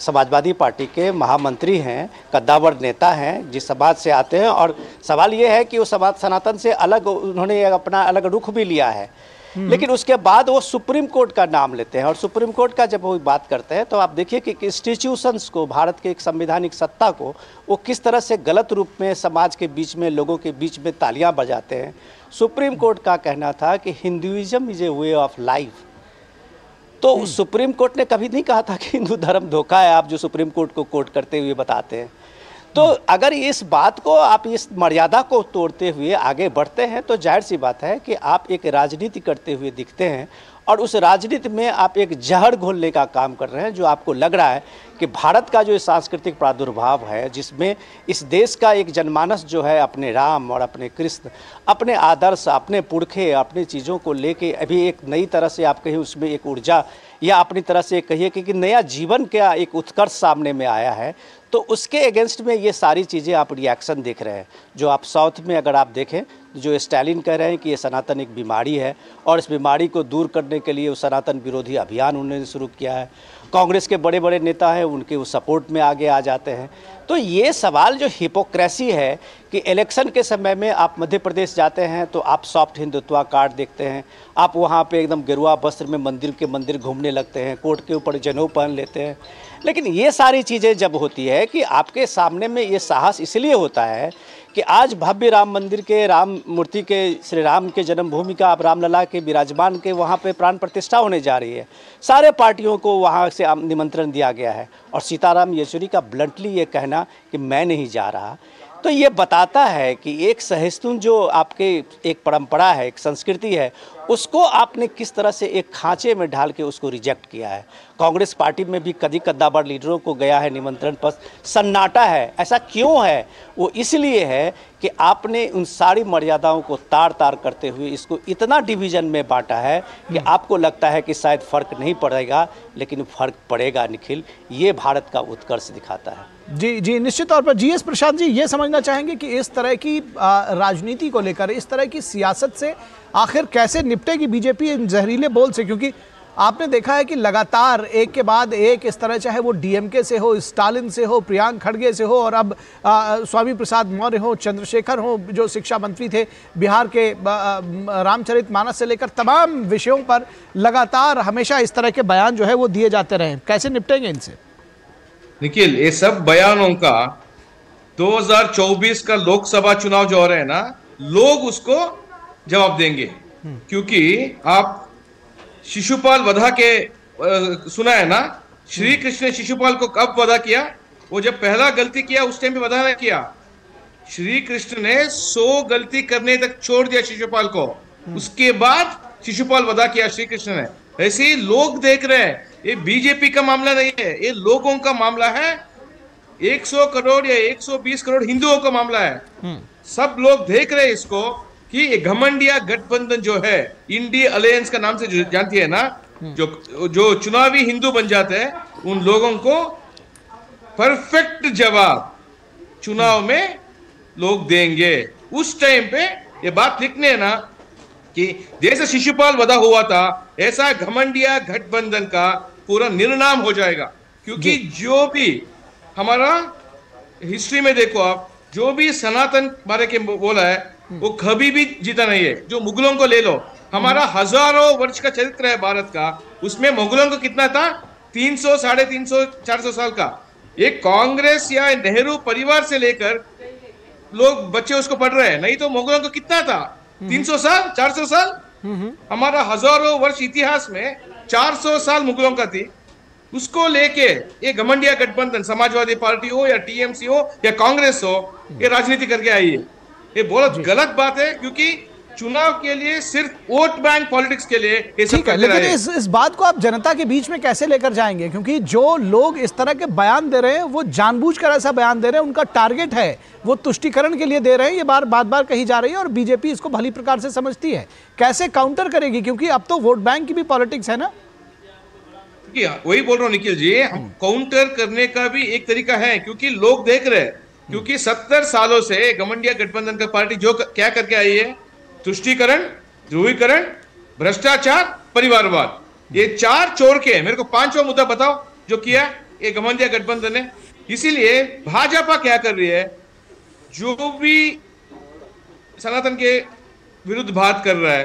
समाजवादी पार्टी के महामंत्री हैं कद्दावर नेता हैं जिस समाज से आते हैं और सवाल ये है कि वो समाज सनातन से अलग उन्होंने अपना अलग रुख भी लिया है लेकिन उसके बाद वो सुप्रीम कोर्ट का नाम लेते हैं और सुप्रीम कोर्ट का जब वो बात करते हैं तो आप देखिए कि इंस्टीट्यूशंस को भारत के एक संवैधानिक सत्ता को वो किस तरह से गलत रूप में समाज के बीच में लोगों के बीच में तालियाँ बजाते हैं। सुप्रीम कोर्ट का कहना था कि Hinduism is a way of life तो सुप्रीम कोर्ट ने कभी नहीं कहा था कि हिंदू धर्म धोखा है आप जो सुप्रीम कोर्ट को कोर्ट करते हुए बताते हैं। तो अगर इस बात को आप इस मर्यादा को तोड़ते हुए आगे बढ़ते हैं तो ज़ाहिर सी बात है कि आप एक राजनीति करते हुए दिखते हैं और उस राजनीति में आप एक जहर घोलने का काम कर रहे हैं जो आपको लग रहा है कि भारत का जो सांस्कृतिक प्रादुर्भाव है जिसमें इस देश का एक जनमानस जो है अपने राम और अपने कृष्ण अपने आदर्श अपने पुरखे अपनी चीज़ों को लेके अभी एक नई तरह से आप कहीं उसमें एक ऊर्जा या अपनी तरह से कहिए कि, कि नया जीवन का एक उत्कर्ष सामने में आया है तो उसके अगेंस्ट में ये सारी चीज़ें आप रिएक्शन देख रहे हैं। जो आप साउथ में अगर आप देखें, जो स्टालिन कह रहे हैं कि ये सनातन एक बीमारी है और इस बीमारी को दूर करने के लिए वो सनातन विरोधी अभियान उन्होंने शुरू किया है। कांग्रेस के बड़े बड़े नेता हैं, उनके वो सपोर्ट में आगे आ जाते हैं। तो ये सवाल जो हिपोक्रेसी है कि इलेक्शन के समय में आप मध्य प्रदेश जाते हैं तो आप सॉफ्ट हिंदुत्व कार्ड देखते हैं। आप वहाँ पे एकदम गेरुआ वस्त्र में मंदिर के मंदिर घूमने लगते हैं, कोर्ट के ऊपर जनेऊ पहन लेते हैं। लेकिन ये सारी चीज़ें जब होती है कि आपके सामने में ये साहस इसलिए होता है कि आज भव्य राम मंदिर के, राम मूर्ति के, श्री राम के जन्मभूमि का अब रामलला के विराजमान के वहाँ पे प्राण प्रतिष्ठा होने जा रही है। सारे पार्टियों को वहाँ से निमंत्रण दिया गया है। और सीताराम येचुरी का ब्लंटली ये कहना कि मैं नहीं जा रहा। तो ये बताता है कि एक सहिष्णु जो आपके एक परंपरा है एक संस्कृति है उसको आपने किस तरह से एक खांचे में ढाल के उसको रिजेक्ट किया है? कांग्रेस पार्टी में भी कदी कद्दाबर लीडरों को गया है निमंत्रण पर सन्नाटा है ऐसा क्यों है? वो इसलिए है कि आपने उन सारी मर्यादाओं को तार तार करते हुए इसको इतना डिवीज़न में बांटा है कि आपको लगता है कि शायद फ़र्क नहीं पड़ेगा लेकिन फ़र्क पड़ेगा निखिल ये भारत का उत्कर्ष दिखाता है। जी जी निश्चित तौर पर जीएस प्रसाद जी ये समझना चाहेंगे कि इस तरह की राजनीति को लेकर इस तरह की सियासत से आखिर कैसे निपटेगी बीजेपी इन जहरीले बोल से? क्योंकि आपने देखा है कि लगातार एक के बाद एक इस तरह चाहे वो डीएमके से हो स्टालिन से हो प्रियांक खड़गे से हो और अब आ, स्वामी प्रसाद मौर्य हो चंद्रशेखर हो जो शिक्षा मंत्री थे बिहार के रामचरित मानस से लेकर तमाम विषयों पर लगातार हमेशा इस तरह के बयान जो है वो दिए जाते रहे कैसे निपटेंगे इनसे? निखिल ये सब बयानों का 2024 का लोकसभा चुनाव जो हो रहे हैं ना लोग उसको जवाब देंगे। क्योंकि आप शिशुपाल वधा के आ, सुना है ना? श्री कृष्ण ने शिशुपाल को कब वधा किया? वो जब पहला गलती किया उस टाइम पे वधा नहीं किया। श्री कृष्ण ने सौ गलती करने तक छोड़ दिया शिशुपाल को। उसके बाद शिशुपाल वधा किया श्री कृष्ण ने। ऐसे ही लोग देख रहे हैं ये बीजेपी का मामला नहीं है ये लोगों का मामला है 100 करोड़ या 120 करोड़ हिंदुओं का मामला है हम्म। सब लोग देख रहे हैं इसको कि ये घमंडिया गठबंधन जो है इंडिया अलायंस का नाम से जानती है ना हम्म। जो जो चुनावी हिंदू बन जाते हैं उन लोगों को परफेक्ट जवाब चुनाव में लोग देंगे उस टाइम पे ये बात लिखने है ना कि जैसे शिशुपाल वधा हुआ था ऐसा घमंडिया गठबंधन का पूरा निर्णाम हो जाएगा। क्योंकि जो। भी हमारा हिस्ट्री में देखो आप जो भी सनातन बारे के बोला है वो कभी भी जीता नहीं है। जो मुगलों को ले लो हमारा हज़ारों वर्ष का चरित्र है भारत का उसमें मुगलों को कितना था? तीन सौ साढ़े तीन सौ चार सौ साल का। एक कांग्रेस या नेहरू परिवार से लेकर लोग बच्चे उसको पढ़ रहे हैं नहीं तो मुगलों को कितना था? तीन सौ साल चार सौ साल? हमारा हज़ारों वर्ष इतिहास में चार सौ साल मुगलों का थी उसको लेके ये घमंडिया गठबंधन समाजवादी पार्टी हो या टीएमसी हो या कांग्रेस हो ये राजनीति करके आई है। ये बहुत गलत बात है क्योंकि चुनाव के लिए सिर्फ़ वोट बैंक पॉलिटिक्स के लिए ये सब लेकिन इस इस बात को आप जनता के बीच में कैसे लेकर जाएँगे? क्योंकि जो लोग इस तरह के बयान दे रहे हैं वो जानबूझकर ऐसा बयान दे रहे हैं उनका टारगेट है वो तुष्टिकरण के लिए दे रहे हैं ये बार बार बार कही जा रही है और बीजेपी इसको भली प्रकार से समझती है। कैसे काउंटर करेगी? क्योंकि अब तो वोट बैंक की भी पॉलिटिक्स है ना? वही बोल रहा हूँ निखिल जी हम काउंटर करने का भी एक तरीका है क्योंकि लोग देख रहे हैं क्योंकि सत्तर सालों से गमंडिया गठबंधन का पार्टी जो क्या करके आई है? तुष्टिकरण ध्रुवीकरण भ्रष्टाचार परिवारवाद। ये चार चोर के मेरे को पांचवा मुद्दा बताओ जो किया ये घमंडिया गठबंधन है इसीलिए भाजपा क्या कर रही है? जो भी सनातन के विरुद्ध बात कर रहा है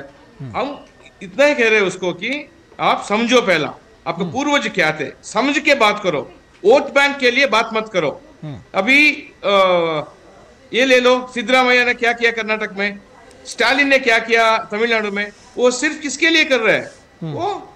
हम इतना ही कह रहे हैं उसको कि आप समझो पहला। आपके पूर्वज क्या थे? समझ के बात करो। वोट बैंक के लिए बात मत करो। अभी आ, ये ले लो सिद्धरामैया ने क्या किया कर्नाटक में? स्टालिन ने क्या किया तमिलनाडु में? वो सिर्फ़ किसके लिए कर रहे हैं? वो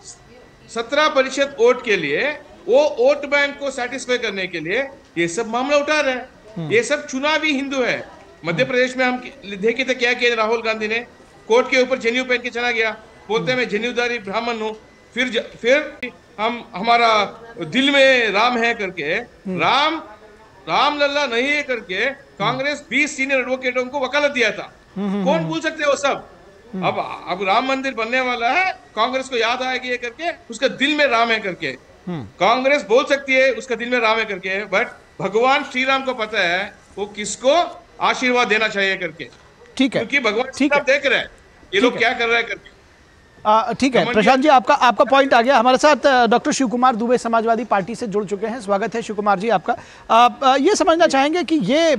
सत्रह प्रतिशत वोट के लिए वो वोट बैंक को सेटिस्फाई करने के लिए ये सब मामला उठा रहे हैं। ये सब चुनावी हिंदू है। मध्य प्रदेश में हम देखे थे क्या किया राहुल गांधी ने कोर्ट के ऊपर जनेऊ पहन के चला गया। बोलते मैं जनेऊदारी ब्राह्मण हूँ। फिर ज, फिर हम हमारा दिल में राम है करके राम राम लल्ला नहीं है करके कांग्रेस 20 सीनियर एडवोकेटों को वकालत दिया था। कौन भूल सकते हैं वो सब अब अब राम मंदिर बनने वाला है कांग्रेस को याद आएगी ये करके उसका दिल में राम है करके। कांग्रेस बोल सकती है उसका दिल में राम है करके बट भगवान श्री राम को पता है वो किसको आशीर्वाद देना चाहिए करके। ठीक है। क्योंकि भगवान ठीक है। देख रहे हैं ये लोग क्या कर रहे हैं करके। ठीक है। प्रशांत जी आपका आपका पॉइंट आ गया। हमारे साथ डॉक्टर शिव कुमार दुबे समाजवादी पार्टी से जुड़ चुके हैं। स्वागत है शिव कुमार जी आपका। आ, आ, ये समझना चाहेंगे कि ये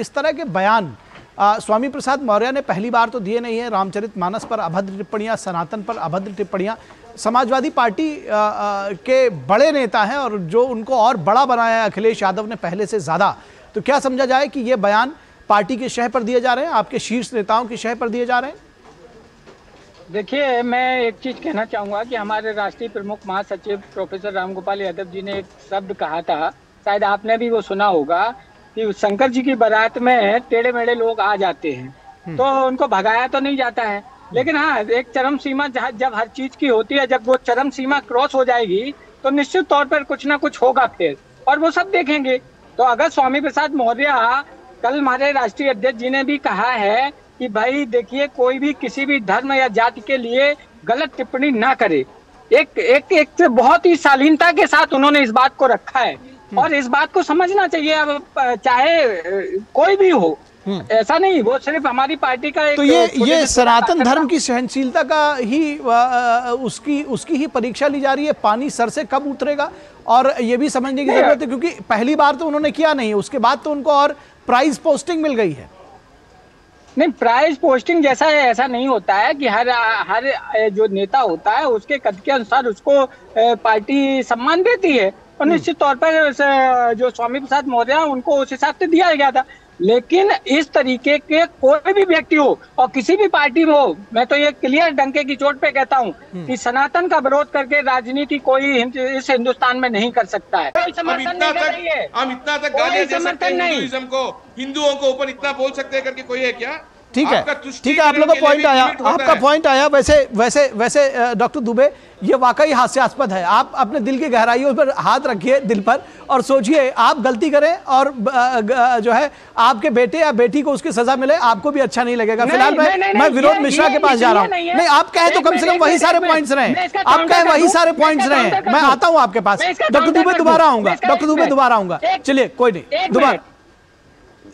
इस तरह के बयान आ, स्वामी प्रसाद मौर्य ने पहली बार तो दिए नहीं है। रामचरित मानस पर अभद्र टिप्पणियाँ सनातन पर अभद्र टिप्पणियाँ। समाजवादी पार्टी आ, आ, के बड़े नेता हैं और जो उनको और बड़ा बनाया अखिलेश यादव ने पहले से ज़्यादा। तो क्या समझा जाए कि ये बयान पार्टी के शह पर दिए जा रहे हैं? आपके शीर्ष नेताओं के शह पर दिए जा रहे हैं? देखिए मैं एक चीज़ कहना चाहूँगा कि हमारे राष्ट्रीय प्रमुख महासचिव प्रोफेसर रामगोपाल यादव जी ने एक शब्द कहा था। शायद आपने भी वो सुना होगा कि शंकर जी की बारात में टेढ़े मेढ़े लोग आ जाते हैं। तो उनको भगाया तो नहीं जाता है। लेकिन हाँ एक चरम सीमा जहाँ- जब हर चीज़ की होती है जब वो चरम सीमा क्रॉस हो जाएगी तो निश्चित तौर पर कुछ ना कुछ होगा फिर। और वो सब देखेंगे। तो अगर स्वामी प्रसाद मौर्य कल हमारे राष्ट्रीय अध्यक्ष जी ने भी कहा है कि भाई देखिए कोई भी किसी भी धर्म या जाति के लिए गलत टिप्पणी ना करे। एक एक एक बहुत ही शालीनता के साथ उन्होंने इस बात को रखा है। और इस बात को समझना चाहिए अब चाहे कोई भी हो ऐसा नहीं वो सिर्फ़ हमारी पार्टी का एक तो ये ये सनातन धर्म की सहनशीलता का ही आ, उसकी उसकी ही परीक्षा ली जा रही है पानी सर से कब उतरेगा? और ये भी समझने की ज़रूरत है क्योंकि पहली बार तो उन्होंने किया नहीं उसके बाद तो उनको और प्राइज पोस्टिंग मिल गई है। नहीं प्राइज पोस्टिंग जैसा है ऐसा नहीं होता है कि हर हर जो नेता होता है उसके कद के अनुसार उसको पार्टी सम्मान देती है। और निश्चित तौर पर जो स्वामी प्रसाद मौर्य हैं, उनको उस हिसाब से दिया गया था। लेकिन इस तरीके के कोई भी व्यक्ति हो और किसी भी पार्टी में हो मैं तो ये क्लियर डंके की चोट पे कहता हूँ कि सनातन का विरोध करके राजनीति कोई हिंद- इस हिंदुस्तान में नहीं कर सकता है। हम समर्थन इतना नहीं कर रही है। तक हम इतना तक गालियाँ दे सकते हैं हिंदुओं को ऊपर इतना बोल सकते हैं करके कोई है क्या? ठीक है। ठीक है आप लोग का पॉइंट आया। आपका पॉइंट आया वैसे वैसे वैसे डॉक्टर दुबे ये वाकई हास्यास्पद है। आप अपने दिल की गहराइयों पर हाथ रखिए दिल पर और सोचिए आप गलती करें और जो है आपके बेटे या बेटी को उसकी सजा मिले आपको भी अच्छा नहीं लगेगा। फ़िलहाल मैं मैं विनोद मिश्रा के पास जा रहा हूँ। नहीं आप कहें तो कम से कम वही सारे पॉइंट्स रहे। आप कहें वही सारे पॉइंट्स रहे। हैं मैं आता हूँ आपके पास। डॉक्टर दुबे दोबारा आऊँगा। डॉक्टर दुबे दोबारा आऊँगा। चलिए कोई नहीं। दोबारा।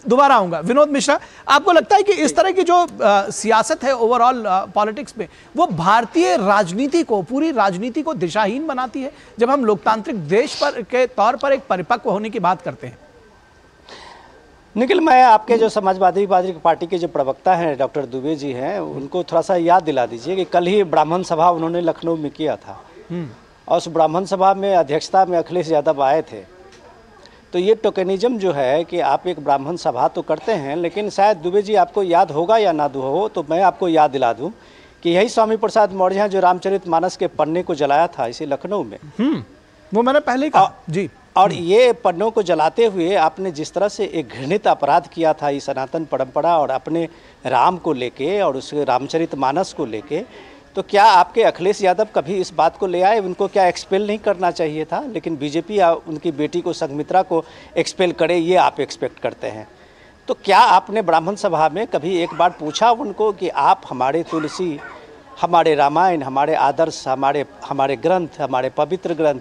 दोबारा आऊँगा। विनोद मिश्रा आपको लगता है कि इस तरह की जो अ, सियासत है ओवरऑल पॉलिटिक्स में वो भारतीय राजनीति को पूरी राजनीति को दिशाहीन बनाती है? जब हम लोकतांत्रिक देश पर के तौर पर एक परिपक्व होने की बात करते हैं। निखिल मैं आपके जो समाजवादी वादी पार्टी के जो प्रवक्ता हैं डॉक्टर दुबे जी हैं उनको थोड़ा सा याद दिला दीजिए कि कल ही ब्राह्मण सभा उन्होंने लखनऊ में किया था। और उस ब्राह्मण सभा में अध्यक्षता में अखिलेश यादव आए थे। तो ये टोकनिज्म जो है कि आप एक ब्राह्मण सभा तो करते हैं लेकिन शायद दुबे जी आपको याद होगा या ना दो हो तो मैं आपको याद दिला दूँ कि यही स्वामी प्रसाद मौर्य हैं जो रामचरित मानस के पन्ने को जलाया था इसे लखनऊ में। वो मैंने पहले ही कहा। जी। और ये पन्नों को जलाते हुए आपने जिस तरह से एक घृणित अपराध किया था ये सनातन परंपरा और अपने राम को लेके और उस रामचरित मानस को लेके तो क्या आपके अखिलेश यादव कभी इस बात को ले आए? उनको क्या एक्सपेल नहीं करना चाहिए था? लेकिन बीजेपी या उनकी बेटी को संगमित्रा को एक्सपेल करे, ये आप एक्सपेक्ट करते हैं। तो क्या आपने ब्राह्मण सभा में कभी एक बार पूछा उनको कि आप हमारे तुलसी, हमारे रामायण, हमारे आदर्श, हमारे हमारे ग्रंथ, हमारे पवित्र ग्रंथ,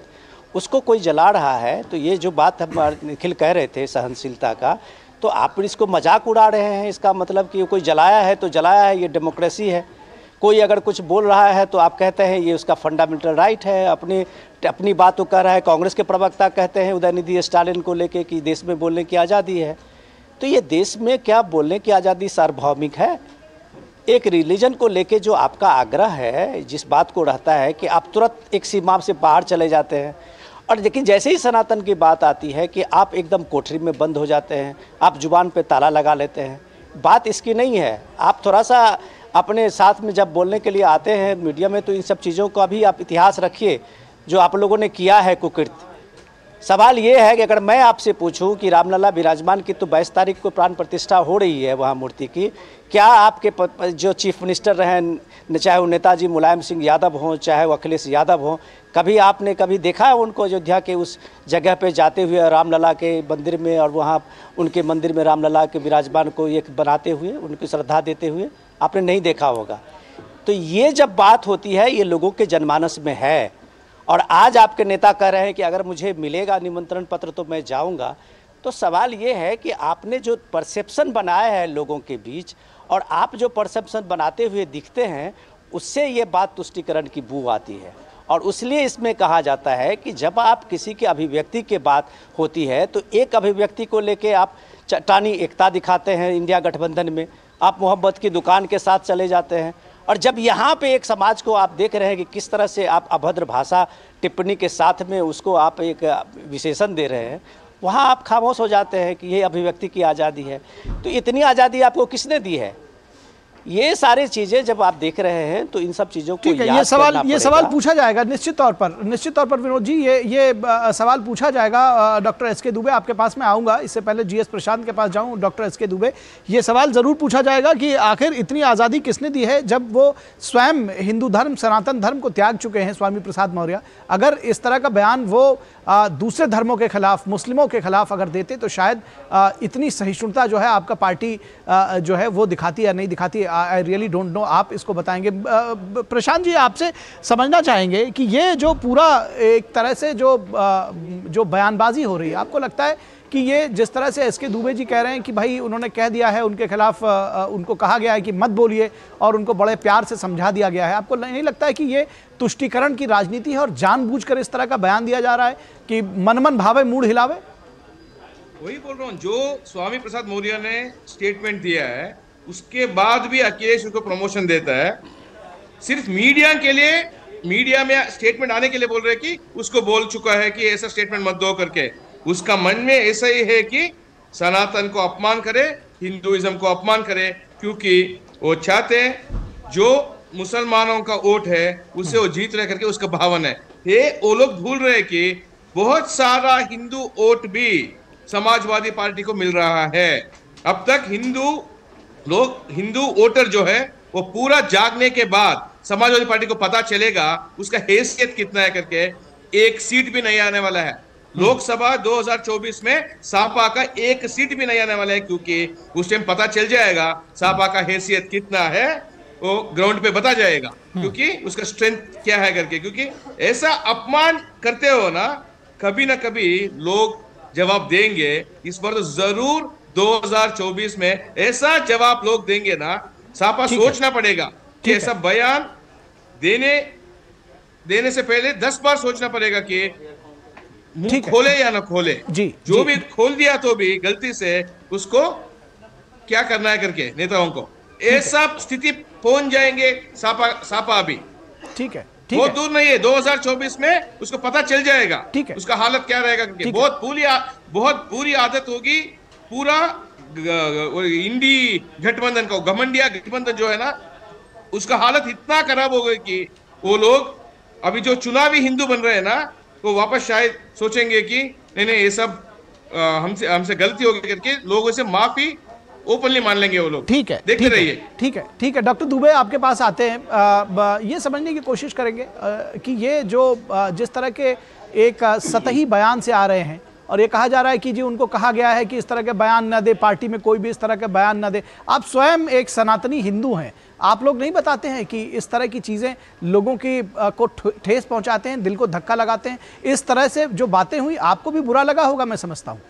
उसको कोई जला रहा है? तो ये जो बात हम निखिल कह रहे थे सहनशीलता का तो आप इसको मज़ाक उड़ा रहे हैं? इसका मतलब कि कोई जलाया है तो जलाया है? ये डेमोक्रेसी है। कोई अगर कुछ बोल रहा है तो आप कहते हैं, ये उसका फंडामेंटल राइट है। अपने, अपनी बात तो कह रहा है। कांग्रेस के प्रवक्ता कहते हैं, उदयनिधि स्टालिन को लेके कि देश में बोलने की आज़ादी है। तो ये देश में क्या बोलने की आज़ादी सार्वभौमिक है? एक रिलीजन को लेके जो आपका आग्रह है, जिस बात को रहता है कि आप तुरंत एक सीमा से बाहर चले जाते हैं। और लेकिन जैसे ही सनातन की बात आती है कि आप एकदम कोठरी में बंद हो जाते हैं, आप ज़ुबान पे ताला लगा लेते हैं, बात इसकी नहीं है। आप थोड़ा सा अपने साथ में जब बोलने के लिए आते हैं मीडिया में तो इन सब चीज़ों का भी आप इतिहास रखिए, जो आप लोगों ने किया है कुकृत। सवाल ये है कि अगर मैं आपसे पूछूँ कि रामलला विराजमान की तो बाईस तारीख को प्राण प्रतिष्ठा हो रही है वहाँ मूर्ति की, क्या आपके जो चीफ मिनिस्टर रहे चाहे वो नेताजी मुलायम सिंह यादव हों, चाहे वो अखिलेश यादव हों, कभी आपने कभी देखा है उनको अयोध्या के उस जगह पे जाते हुए रामलला के मंदिर में और वहाँ उनके मंदिर में रामलला के विराजमान को एक बनाते हुए, उनकी श्रद्धा देते हुए? आपने नहीं देखा होगा। तो ये जब बात होती है, ये लोगों के जनमानस में है। और आज आपके नेता कह रहे हैं कि अगर मुझे मिलेगा निमंत्रण पत्र तो मैं जाऊँगा। तो सवाल ये है कि आपने जो परसेप्शन बनाया है लोगों के बीच और आप जो परसेप्शन बनाते हुए दिखते हैं, उससे ये बात तुष्टिकरण की बू आती है। और इसलिए इसमें कहा जाता है कि जब आप किसी के अभिव्यक्ति के बात होती है तो एक अभिव्यक्ति को लेके आप चट्टानी एकता दिखाते हैं इंडिया गठबंधन में। आप मोहब्बत की दुकान के साथ चले जाते हैं। और जब यहाँ पे एक समाज को आप देख रहे हैं कि किस तरह से आप अभद्र भाषा टिप्पणी के साथ में उसको आप एक विशेषण दे रहे हैं, वहाँ आप खामोश हो जाते हैं कि ये अभिव्यक्ति की आज़ादी है। तो इतनी आज़ादी आपको किसने दी है? ये सारी चीज़ें जब आप देख रहे हैं तो इन सब चीज़ों को याद ये सवाल ये सवाल पूछा जाएगा निश्चित तौर पर। निश्चित तौर पर विनोद जी ये ये सवाल पूछा जाएगा डॉक्टर एस के दुबे आपके पास मैं आऊँगा। इससे पहले जीएस प्रशांत के पास जाऊँ डॉक्टर एस के दुबे। ये सवाल ज़रूर पूछा जाएगा कि आखिर इतनी आज़ादी किसने दी है जब वो स्वयं हिंदू धर्म सनातन धर्म को त्याग चुके हैं स्वामी प्रसाद मौर्य? अगर इस तरह का बयान वो दूसरे धर्मों के खिलाफ मुस्लिमों के खिलाफ अगर देते तो शायद इतनी सहिष्णुता जो है आपका पार्टी जो है वो दिखाती या नहीं दिखाती। आई रियली डोंट नो आप इसको बताएँगे। प्रशांत जी, आपसे समझना चाहेंगे कि ये जो पूरा एक तरह से जो जो बयानबाजी हो रही है, आपको लगता है कि ये जिस तरह से एस के दुबे जी कह रहे हैं कि भाई उन्होंने कह दिया है, उनके खिलाफ उनको कहा गया है कि मत बोलिए और उनको बड़े प्यार से समझा दिया गया है। आपको नहीं लगता है कि ये तुष्टिकरण की राजनीति है और जानबूझकर इस तरह का बयान दिया जा रहा है कि मन मन भावे मूड हिलावे? वही बोल रहा हूँ, जो स्वामी प्रसाद मौर्य ने स्टेटमेंट दिया है उसके बाद भी अखिलेश उसको प्रमोशन देता है। सिर्फ़ मीडिया के लिए मीडिया में स्टेटमेंट आने के लिए बोल रहे कि उसको बोल चुका है कि ऐसा स्टेटमेंट मत दो करके। उसका मन में ऐसा ही है कि सनातन को अपमान करे, हिंदुइज्म को अपमान करे, क्योंकि वो चाहते जो मुसलमानों का वोट है, उसे वो जीत रहे करके उसका भावन है। ये वो लोग भूल रहे कि बहुत सारा हिंदू वोट भी समाजवादी पार्टी को मिल रहा है। अब तक हिंदू लोग हिंदू वोटर जो है वो पूरा जागने के बाद समाजवादी पार्टी को पता चलेगा उसका हैसियत कितना है करके एक सीट भी नहीं आने वाला है। लोकसभा 2024 में सापा का एक सीट भी नहीं आने वाला है क्योंकि उस टाइम पता चल जाएगा सापा का हैसियत कितना है वो ग्राउंड पे बता जाएगा। क्योंकि उसका स्ट्रेंथ क्या है करके क्योंकि ऐसा अपमान करते हो ना कभी ना कभी लोग जवाब देंगे इस बार तो ज़रूर 2024 में ऐसा जवाब लोग देंगे ना सापा सोचना पड़ेगा कि ऐसा बयान देने देने से पहले दस बार सोचना पड़ेगा कि मुँह खोले या ना खोले। जी, जो जी। भी खोल दिया तो भी गलती से उसको क्या करना है करके नेताओं को। ऐसा स्थिति पहुँच जाएँगे सापा सापा अभी। ठीक है ठीक बहुत है। दूर नहीं है 2024 में उसको पता चल जाएगा। ठीक है। उसका हालत क्या रहेगा बहुत बुरी बहुत बुरी आदत होगी पूरा इंडी गठबंधन का घमंडिया गठबंधन जो है ना उसका हालत इतना खराब हो गई कि वो लोग अभी जो चुनावी हिंदू बन रहे हैं ना वो वापस शायद सोचेंगे कि नहीं नहीं ये सब हमसे हमसे गलती हो गई करके लोगों से माफ़ी ओपनली मान लेंगे वो लोग। ठीक है देखते रहिए। ठीक है ठीक है। डॉक्टर दुबे आपके पास आते हैं। ब- ये समझने की कोशिश करेंगे अ, कि ये जो अ, जिस तरह के एक सतही बयान से आ रहे हैं और ये कहा जा रहा है कि जी, उनको कहा गया है कि इस तरह के बयान न दे, पार्टी में कोई भी इस तरह के बयान न दे। आप स्वयं एक सनातनी हिंदू हैं। आप लोग नहीं बताते हैं कि इस तरह की चीज़ें लोगों की को ठेस पहुंचाते हैं, दिल को धक्का लगाते हैं। इस तरह से जो बातें हुई, आपको भी बुरा लगा होगा, मैं समझता हूँ।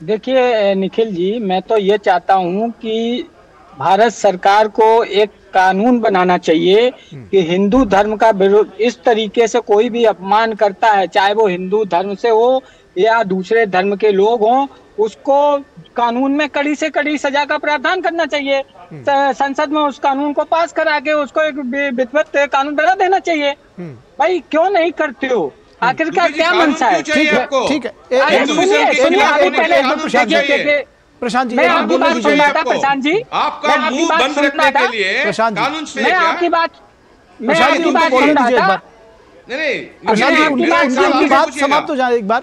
देखिए निखिल जी, मैं तो ये चाहता हूँ कि भारत सरकार को एक कानून बनाना चाहिए कि हिंदू धर्म का विरोध इस तरीके से कोई भी अपमान करता है चाहे वो हिंदू धर्म से हो या दूसरे धर्म के लोग हों उसको कानून में कड़ी से कड़ी सजा का प्रावधान करना चाहिए। संसद में उस कानून को पास करा के उसको एक विधिवत कानून बना देना चाहिए। भाई क्यों नहीं करते हो? आखिरकार क्या मनसा है? ठीक है ठीक है। प्रशांत जी, मैं आपकी बात सुन रहा था प्रशांत जी आपका आपकी मुँह बात बंद सुन रखने रहा के था लिए प्रशांत जी। मैं आपकी बात मैं आपकी बात सुन रहा था नहीं नहीं आपकी बात सुन रहा बात समाप्त हो जाए एक बार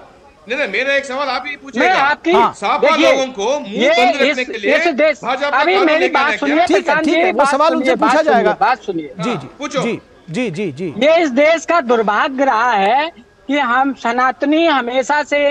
नहीं नहीं मेरा एक सवाल आप ही मैं पूछिएगा आपकी हाँ। लोगों को मुँह बंद रखने के लिए इस देश भाजपा अभी मेरी बात सुनिए? ठीक है, प्रशांत ठीक जी, है, वो बात सवाल सुनिए, उनसे पूछा जाएगा। बात सुनिए जी हाँ। जी पूछो। जी जी जी जी ये इस देश का दुर्भाग्य रहा है कि हम सनातनी हमेशा से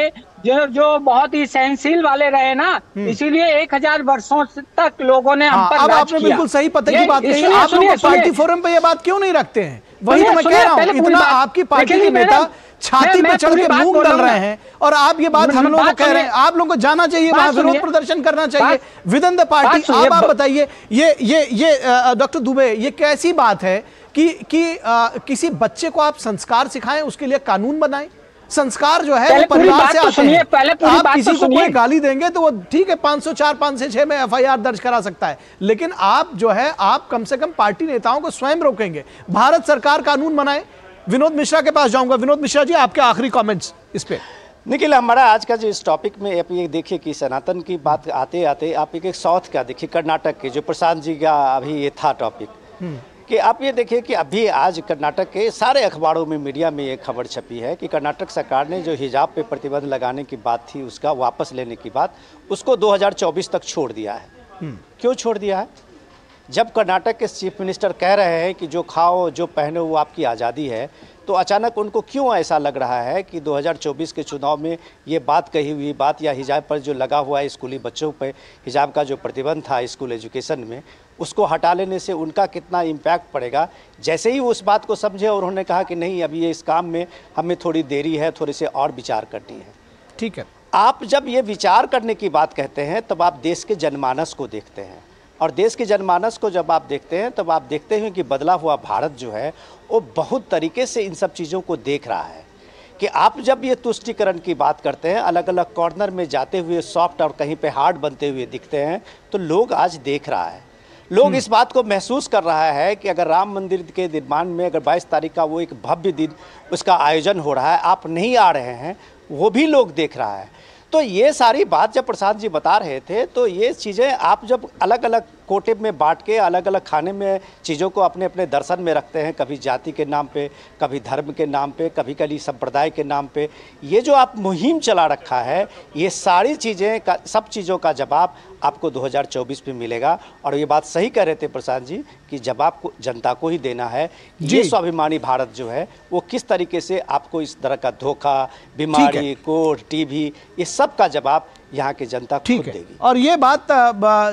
जो जो बहुत ही सहनशील वाले रहे ना इसीलिए एक हज़ार वर्षो तक लोगों ने हम हाँ, पर अब आपने बिल्कुल सही पते की बात कही। आप लोग पार्टी फोरम पे ये बात क्यों नहीं रखते हैं? वही तो मैं कह रहा हूँ इतना आपकी पार्टी के नेता छाती पे चढ़ के मूंग डल रहे हैं। और आप ये बात हम लोगों को कह रहे हैं आप लोगों को जाना चाहिए वहाँ विरोध प्रदर्शन करना चाहिए। विद इन द पार्टी आप आप बताइए ये ये ये डॉक्टर दुबे ये कैसी बात है कि कि किसी बच्चे को आप संस्कार सिखाएँ उसके लिए कानून बनाएँ? संस्कार जो है वो परिवार से तो आते हैं। पहले पूरी आप बात तो किसी को कोई गाली देंगे तो वो ठीक है 504 506 में एफआईआर दर्ज करा सकता है। लेकिन आप जो है आप कम से कम पार्टी नेताओं को स्वयं रोकेंगे। भारत सरकार कानून बनाए। विनोद मिश्रा के पास जाऊँगा। विनोद मिश्रा जी आपके आखिरी कमेंट्स इस पे। निखिल हमारा आज का जो इस टॉपिक में आप ये देखिए कि सनातन की बात आते आते आप एक, एक साउथ का देखिए कर्नाटक के जो प्रशांत जी का अभी ये था टॉपिक कि आप ये देखिए कि अभी आज कर्नाटक के सारे अखबारों में मीडिया में ये खबर छपी है कि कर्नाटक सरकार ने जो हिजाब पे प्रतिबंध लगाने की बात थी उसका वापस लेने की बात उसको 2024 तक छोड़ दिया है। क्यों छोड़ दिया है? जब कर्नाटक के चीफ मिनिस्टर कह रहे हैं कि जो खाओ जो पहनो वो आपकी आज़ादी है तो अचानक उनको क्यों ऐसा लग रहा है कि 2024 के चुनाव में ये बात कही हुई बात या हिजाब पर जो लगा हुआ है स्कूली बच्चों पर हिजाब का जो प्रतिबंध था स्कूल एजुकेशन में उसको हटा लेने से उनका कितना इम्पैक्ट पड़ेगा? जैसे ही वो उस बात को समझे और उन्होंने कहा कि नहीं अभी ये इस काम में हमें थोड़ी देरी है थोड़े से और विचार करनी है। ठीक है। आप जब ये विचार करने की बात कहते हैं तब आप देश के जनमानस को देखते हैं। और देश के जनमानस को जब आप देखते हैं तब आप देखते हैं कि बदला हुआ भारत जो है वो बहुत तरीके से इन सब चीज़ों को देख रहा है। कि आप जब ये तुष्टिकरण की बात करते हैं अलग अलग कॉर्नर में जाते हुए सॉफ्ट और कहीं पे हार्ड बनते हुए दिखते हैं तो लोग आज देख रहा है। लोग इस बात को महसूस कर रहा है कि अगर राम मंदिर के निर्माण में अगर 22 तारीख का वो एक भव्य दिन उसका आयोजन हो रहा है आप नहीं आ रहे हैं वो भी लोग देख रहा है। तो ये सारी बात जब प्रसाद जी बता रहे थे तो ये चीज़ें आप जब अलग अलग कोटे में बांट के अलग अलग खाने में चीज़ों को अपने अपने दर्शन में रखते हैं कभी जाति के नाम पे कभी धर्म के नाम पे कभी कभी संप्रदाय के नाम पे ये जो आप मुहिम चला रखा है ये सारी चीज़ें का सब चीज़ों का जवाब आपको 2024 में मिलेगा और ये बात सही कह रहे थे प्रशांत जी कि जवाब को जनता को ही देना है। ये स्वाभिमानी भारत जो है वो किस तरीके से आपको इस तरह का धोखा बीमारी कोड टीबी ये सब का जवाब यहाँ की जनता ठीक है। देगी। और ये बात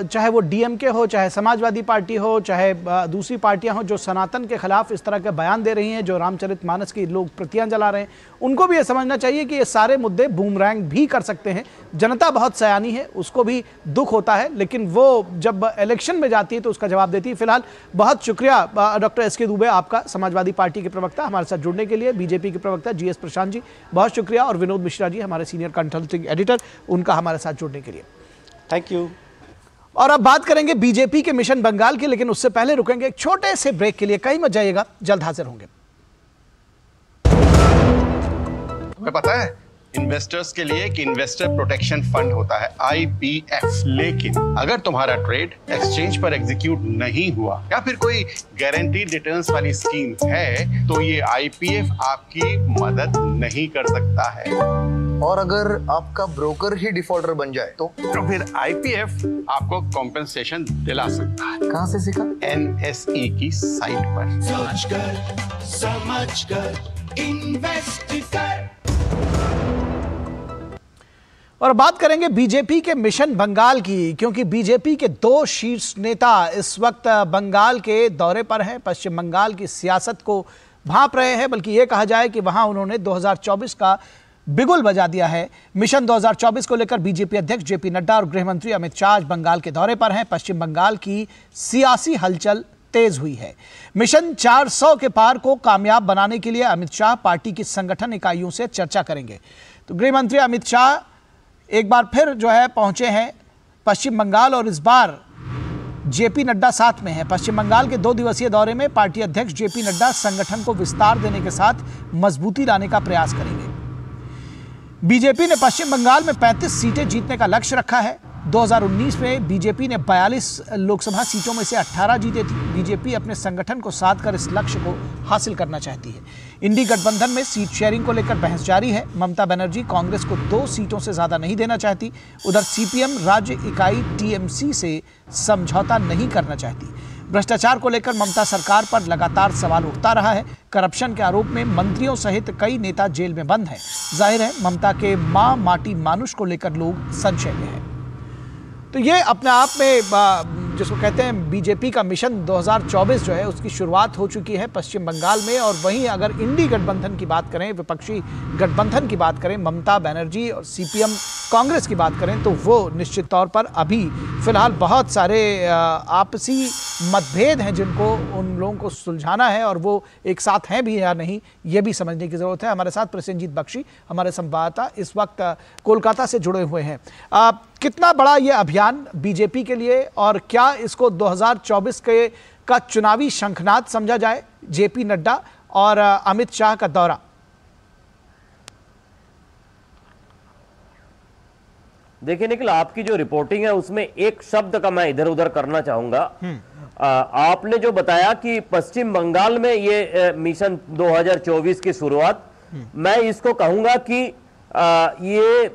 चाहे वो डीएमके हो चाहे समाजवादी पार्टी हो चाहे दूसरी पार्टियाँ हो जो सनातन के खिलाफ इस तरह के बयान दे रही हैं जो रामचरित मानस की लोग प्रतियाँ जला रहे हैं उनको भी ये समझना चाहिए कि ये सारे मुद्दे बूमरैंग भी कर सकते हैं। जनता बहुत सयानी है उसको भी दुख होता है लेकिन वो जब इलेक्शन में जाती है तो उसका जवाब देती है। फ़िलहाल बहुत शुक्रिया डॉक्टर एस के दुबे आपका समाजवादी पार्टी के प्रवक्ता हमारे साथ जुड़ने के लिए बीजेपी के प्रवक्ता जी एस प्रशांत जी बहुत शुक्रिया। और विनोद मिश्रा जी हमारे सीनियर कंसल्टिंग एडिटर उनका हमारे साथ जुड़ने के लिए। थैंक यू और अब बात करेंगे बीजेपी के मिशन बंगाल के लेकिन उससे पहले रुकेंगे एक छोटे से ब्रेक के लिए। कहीं मत जाइएगा जल्द हाजिर होंगे। तुम्हें पता है इन्वेस्टर्स के लिए एक इन्वेस्टर प्रोटेक्शन फंड होता है आईपीएफ लेकिन अगर तुम्हारा ट्रेड एक्सचेंज पर एग्जीक्यूट नहीं हुआ या फिर कोई गारंटीड रिटर्न्स वाली स्कीम है तो ये आईपीएफ आपकी मदद नहीं कर सकता है। और अगर आपका ब्रोकर ही डिफॉल्टर बन जाए तो? तो फिर आईपीएफ आपको कॉम्पेंसेशन दिला सकता है। कहाँ से सीखा? एनएसई की साइट पर। सोच कर समझ कर इन्वेस्ट कर। और बात करेंगे बीजेपी के मिशन बंगाल की, क्योंकि बीजेपी के दो शीर्ष नेता इस वक्त बंगाल के दौरे पर हैं, पश्चिम बंगाल की सियासत को भाप रहे हैं, बल्कि ये कहा जाए कि वहाँ उन्होंने 2024 का बिगुल बजा दिया है। मिशन 2024 को लेकर बीजेपी अध्यक्ष जेपी नड्डा और गृह मंत्री अमित शाह बंगाल के दौरे पर हैं। पश्चिम बंगाल की सियासी हलचल तेज हुई है। मिशन 400 के पार को कामयाब बनाने के लिए अमित शाह पार्टी की संगठन इकाइयों से चर्चा करेंगे। तो गृह मंत्री अमित शाह एक बार फिर जो है पहुँचे हैं पश्चिम बंगाल और इस बार जेपी नड्डा साथ में है। पश्चिम बंगाल के दो दिवसीय दौरे में पार्टी अध्यक्ष जेपी नड्डा संगठन को विस्तार देने के साथ मजबूती लाने का प्रयास करेंगे। बीजेपी ने पश्चिम बंगाल में 35 सीटें जीतने का लक्ष्य रखा है। 2019 में बीजेपी ने 42 लोकसभा सीटों में से 18 जीते थी। बीजेपी अपने संगठन को साध कर इस लक्ष्य को हासिल करना चाहती है। इंडी गठबंधन में सीट शेयरिंग को लेकर बहस जारी है। ममता बनर्जी कांग्रेस को दो सीटों से ज़्यादा नहीं देना चाहती। उधर सीपीएम राज्य इकाई टीएमसी से समझौता नहीं करना चाहती। भ्रष्टाचार को लेकर ममता सरकार पर लगातार सवाल उठता रहा है। करप्शन के आरोप में मंत्रियों सहित कई नेता जेल में बंद हैं। ज़ाहिर है, ममता के माँ माटी मानुष को लेकर लोग संशय में हैं। तो ये अपने आप में जिसको कहते हैं बीजेपी का मिशन 2024 जो है उसकी शुरुआत हो चुकी है पश्चिम बंगाल में। और वहीं अगर इंडी गठबंधन की बात करें विपक्षी गठबंधन की बात करें ममता बनर्जी और सीपीएम कांग्रेस की बात करें तो वो निश्चित तौर पर अभी फ़िलहाल बहुत सारे आपसी मतभेद हैं जिनको उन लोगों को सुलझाना है और वो एक साथ हैं भी या नहीं ये भी समझने की ज़रूरत है। हमारे साथ प्रसेंजीत बख्शी हमारे संवाददाता इस वक्त कोलकाता से जुड़े हुए हैं। आ, कितना बड़ा ये अभियान बीजेपी के लिए और क्या इसको 2024 के का चुनावी शंखनाद समझा जाए? जेपी नड्डा और अमित शाह का दौरा। देखिए निखिल आपकी जो रिपोर्टिंग है उसमें एक शब्द का मैं इधर उधर करना चाहूँगा। आ, आपने जो बताया कि पश्चिम बंगाल में ये मिशन 2024 की शुरुआत मैं इसको कहूँगा कि ये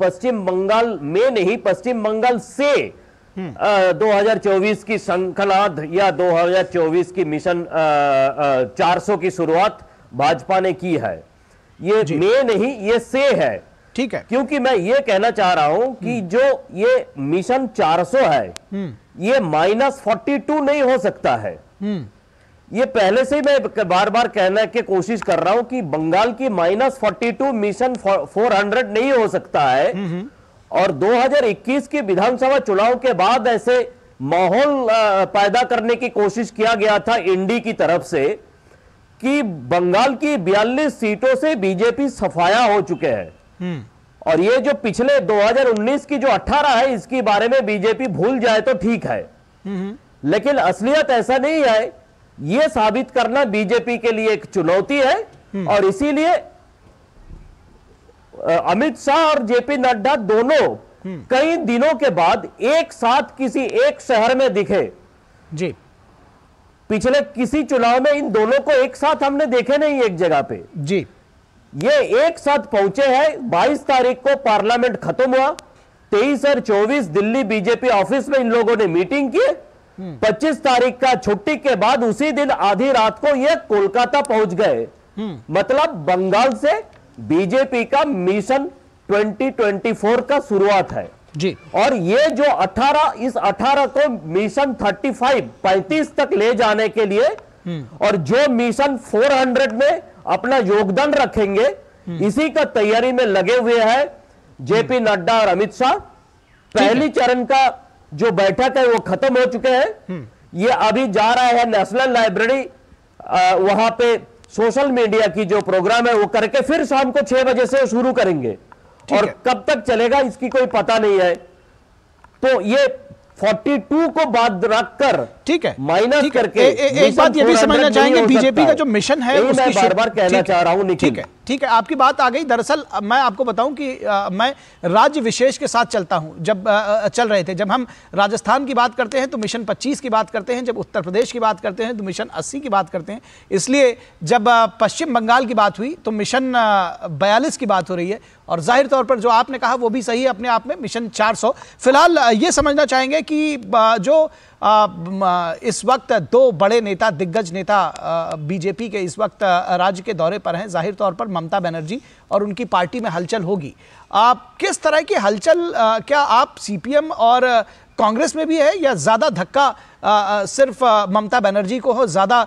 पश्चिम बंगाल में नहीं पश्चिम बंगाल से आ, 2024 की संकलाद या 2024 की मिशन आ, 400 की शुरुआत भाजपा ने की है। ये में नहीं ये से है। ठीक है। क्योंकि मैं ये कहना चाह रहा हूँ कि जो ये मिशन 400 है ये माइनस फोर्टी टू नहीं हो सकता है। ये पहले से ही मैं बार बार कहने की कोशिश कर रहा हूँ कि बंगाल की minus forty two mission four hundred नहीं हो सकता है। और 2021 के विधानसभा चुनाव के बाद ऐसे माहौल पैदा करने की कोशिश किया गया था इंडी की तरफ़ से कि बंगाल की 42 सीटों से बीजेपी सफाया हो चुके हैं। और ये जो पिछले 2019 की जो 18 है इसके बारे में बीजेपी भूल जाए तो ठीक है। लेकिन असलियत ऐसा नहीं है यह साबित करना बीजेपी के लिए एक चुनौती है और इसीलिए अमित शाह और जेपी नड्डा दोनों कई दिनों के बाद एक साथ किसी एक शहर में दिखे। जी। पिछले किसी चुनाव में इन दोनों को एक साथ हमने देखे नहीं एक जगह पे। जी। ये एक साथ पहुँचे हैं 22 तारीख को पार्लियामेंट खत्म हुआ 23 और 24 दिल्ली बीजेपी ऑफ़िस में इन लोगों ने मीटिंग की 25 तारीख का छुट्टी के बाद उसी दिन आधी रात को ये कोलकाता पहुँच गए। मतलब बंगाल से बीजेपी का मिशन 2024 का शुरुआत है। जी। और ये जो 18 इस 18 को मिशन 35 35 तक ले जाने के लिए और जो मिशन 400 में अपना योगदान रखेंगे इसी का तैयारी में लगे हुए हैं जेपी नड्डा और अमित शाह। पहली चरण का जो बैठक है वो खत्म हो चुके हैं। ये अभी जा रहा है नेशनल लाइब्रेरी वहाँ पे सोशल मीडिया की जो प्रोग्राम है वो करके फिर शाम को छह बजे से शुरू करेंगे। और कब तक चलेगा इसकी कोई पता नहीं है। तो ये 42 को बाद रखकर ठीक है। माइनस करके ए, ए, एक बात ये भी समझना चाहेंगे बीजेपी का जो मिशन है उसकी बार बार कहना चाह रहा हूँ ठीक है। ठीक है आपकी बात आ गई। दरअसल मैं आपको बताऊँ कि आ, मैं राज्य विशेष के साथ चलता हूँ। जब आ, चल रहे थे जब हम राजस्थान की बात करते हैं तो मिशन 25 की बात करते हैं जब उत्तर प्रदेश की बात करते हैं तो मिशन 80 की बात करते हैं। इसलिए जब पश्चिम बंगाल की बात हुई तो मिशन बयालीस की बात हो रही है। और ज़ाहिर तौर पर जो आपने कहा वो भी सही है अपने आप में मिशन चार सौ। फ़िलहाल ये समझना चाहेंगे कि जो इस वक्त दो बड़े नेता, दिग्गज नेता बीजेपी के इस वक्त राज्य के दौरे पर हैं। ज़ाहिर तौर पर ममता बनर्जी और उनकी पार्टी में हलचल होगी। आप किस तरह की हलचल क्या आप सीपीएम और कांग्रेस में भी है या ज़्यादा धक्का सिर्फ़ ममता बनर्जी को हो, ज़्यादा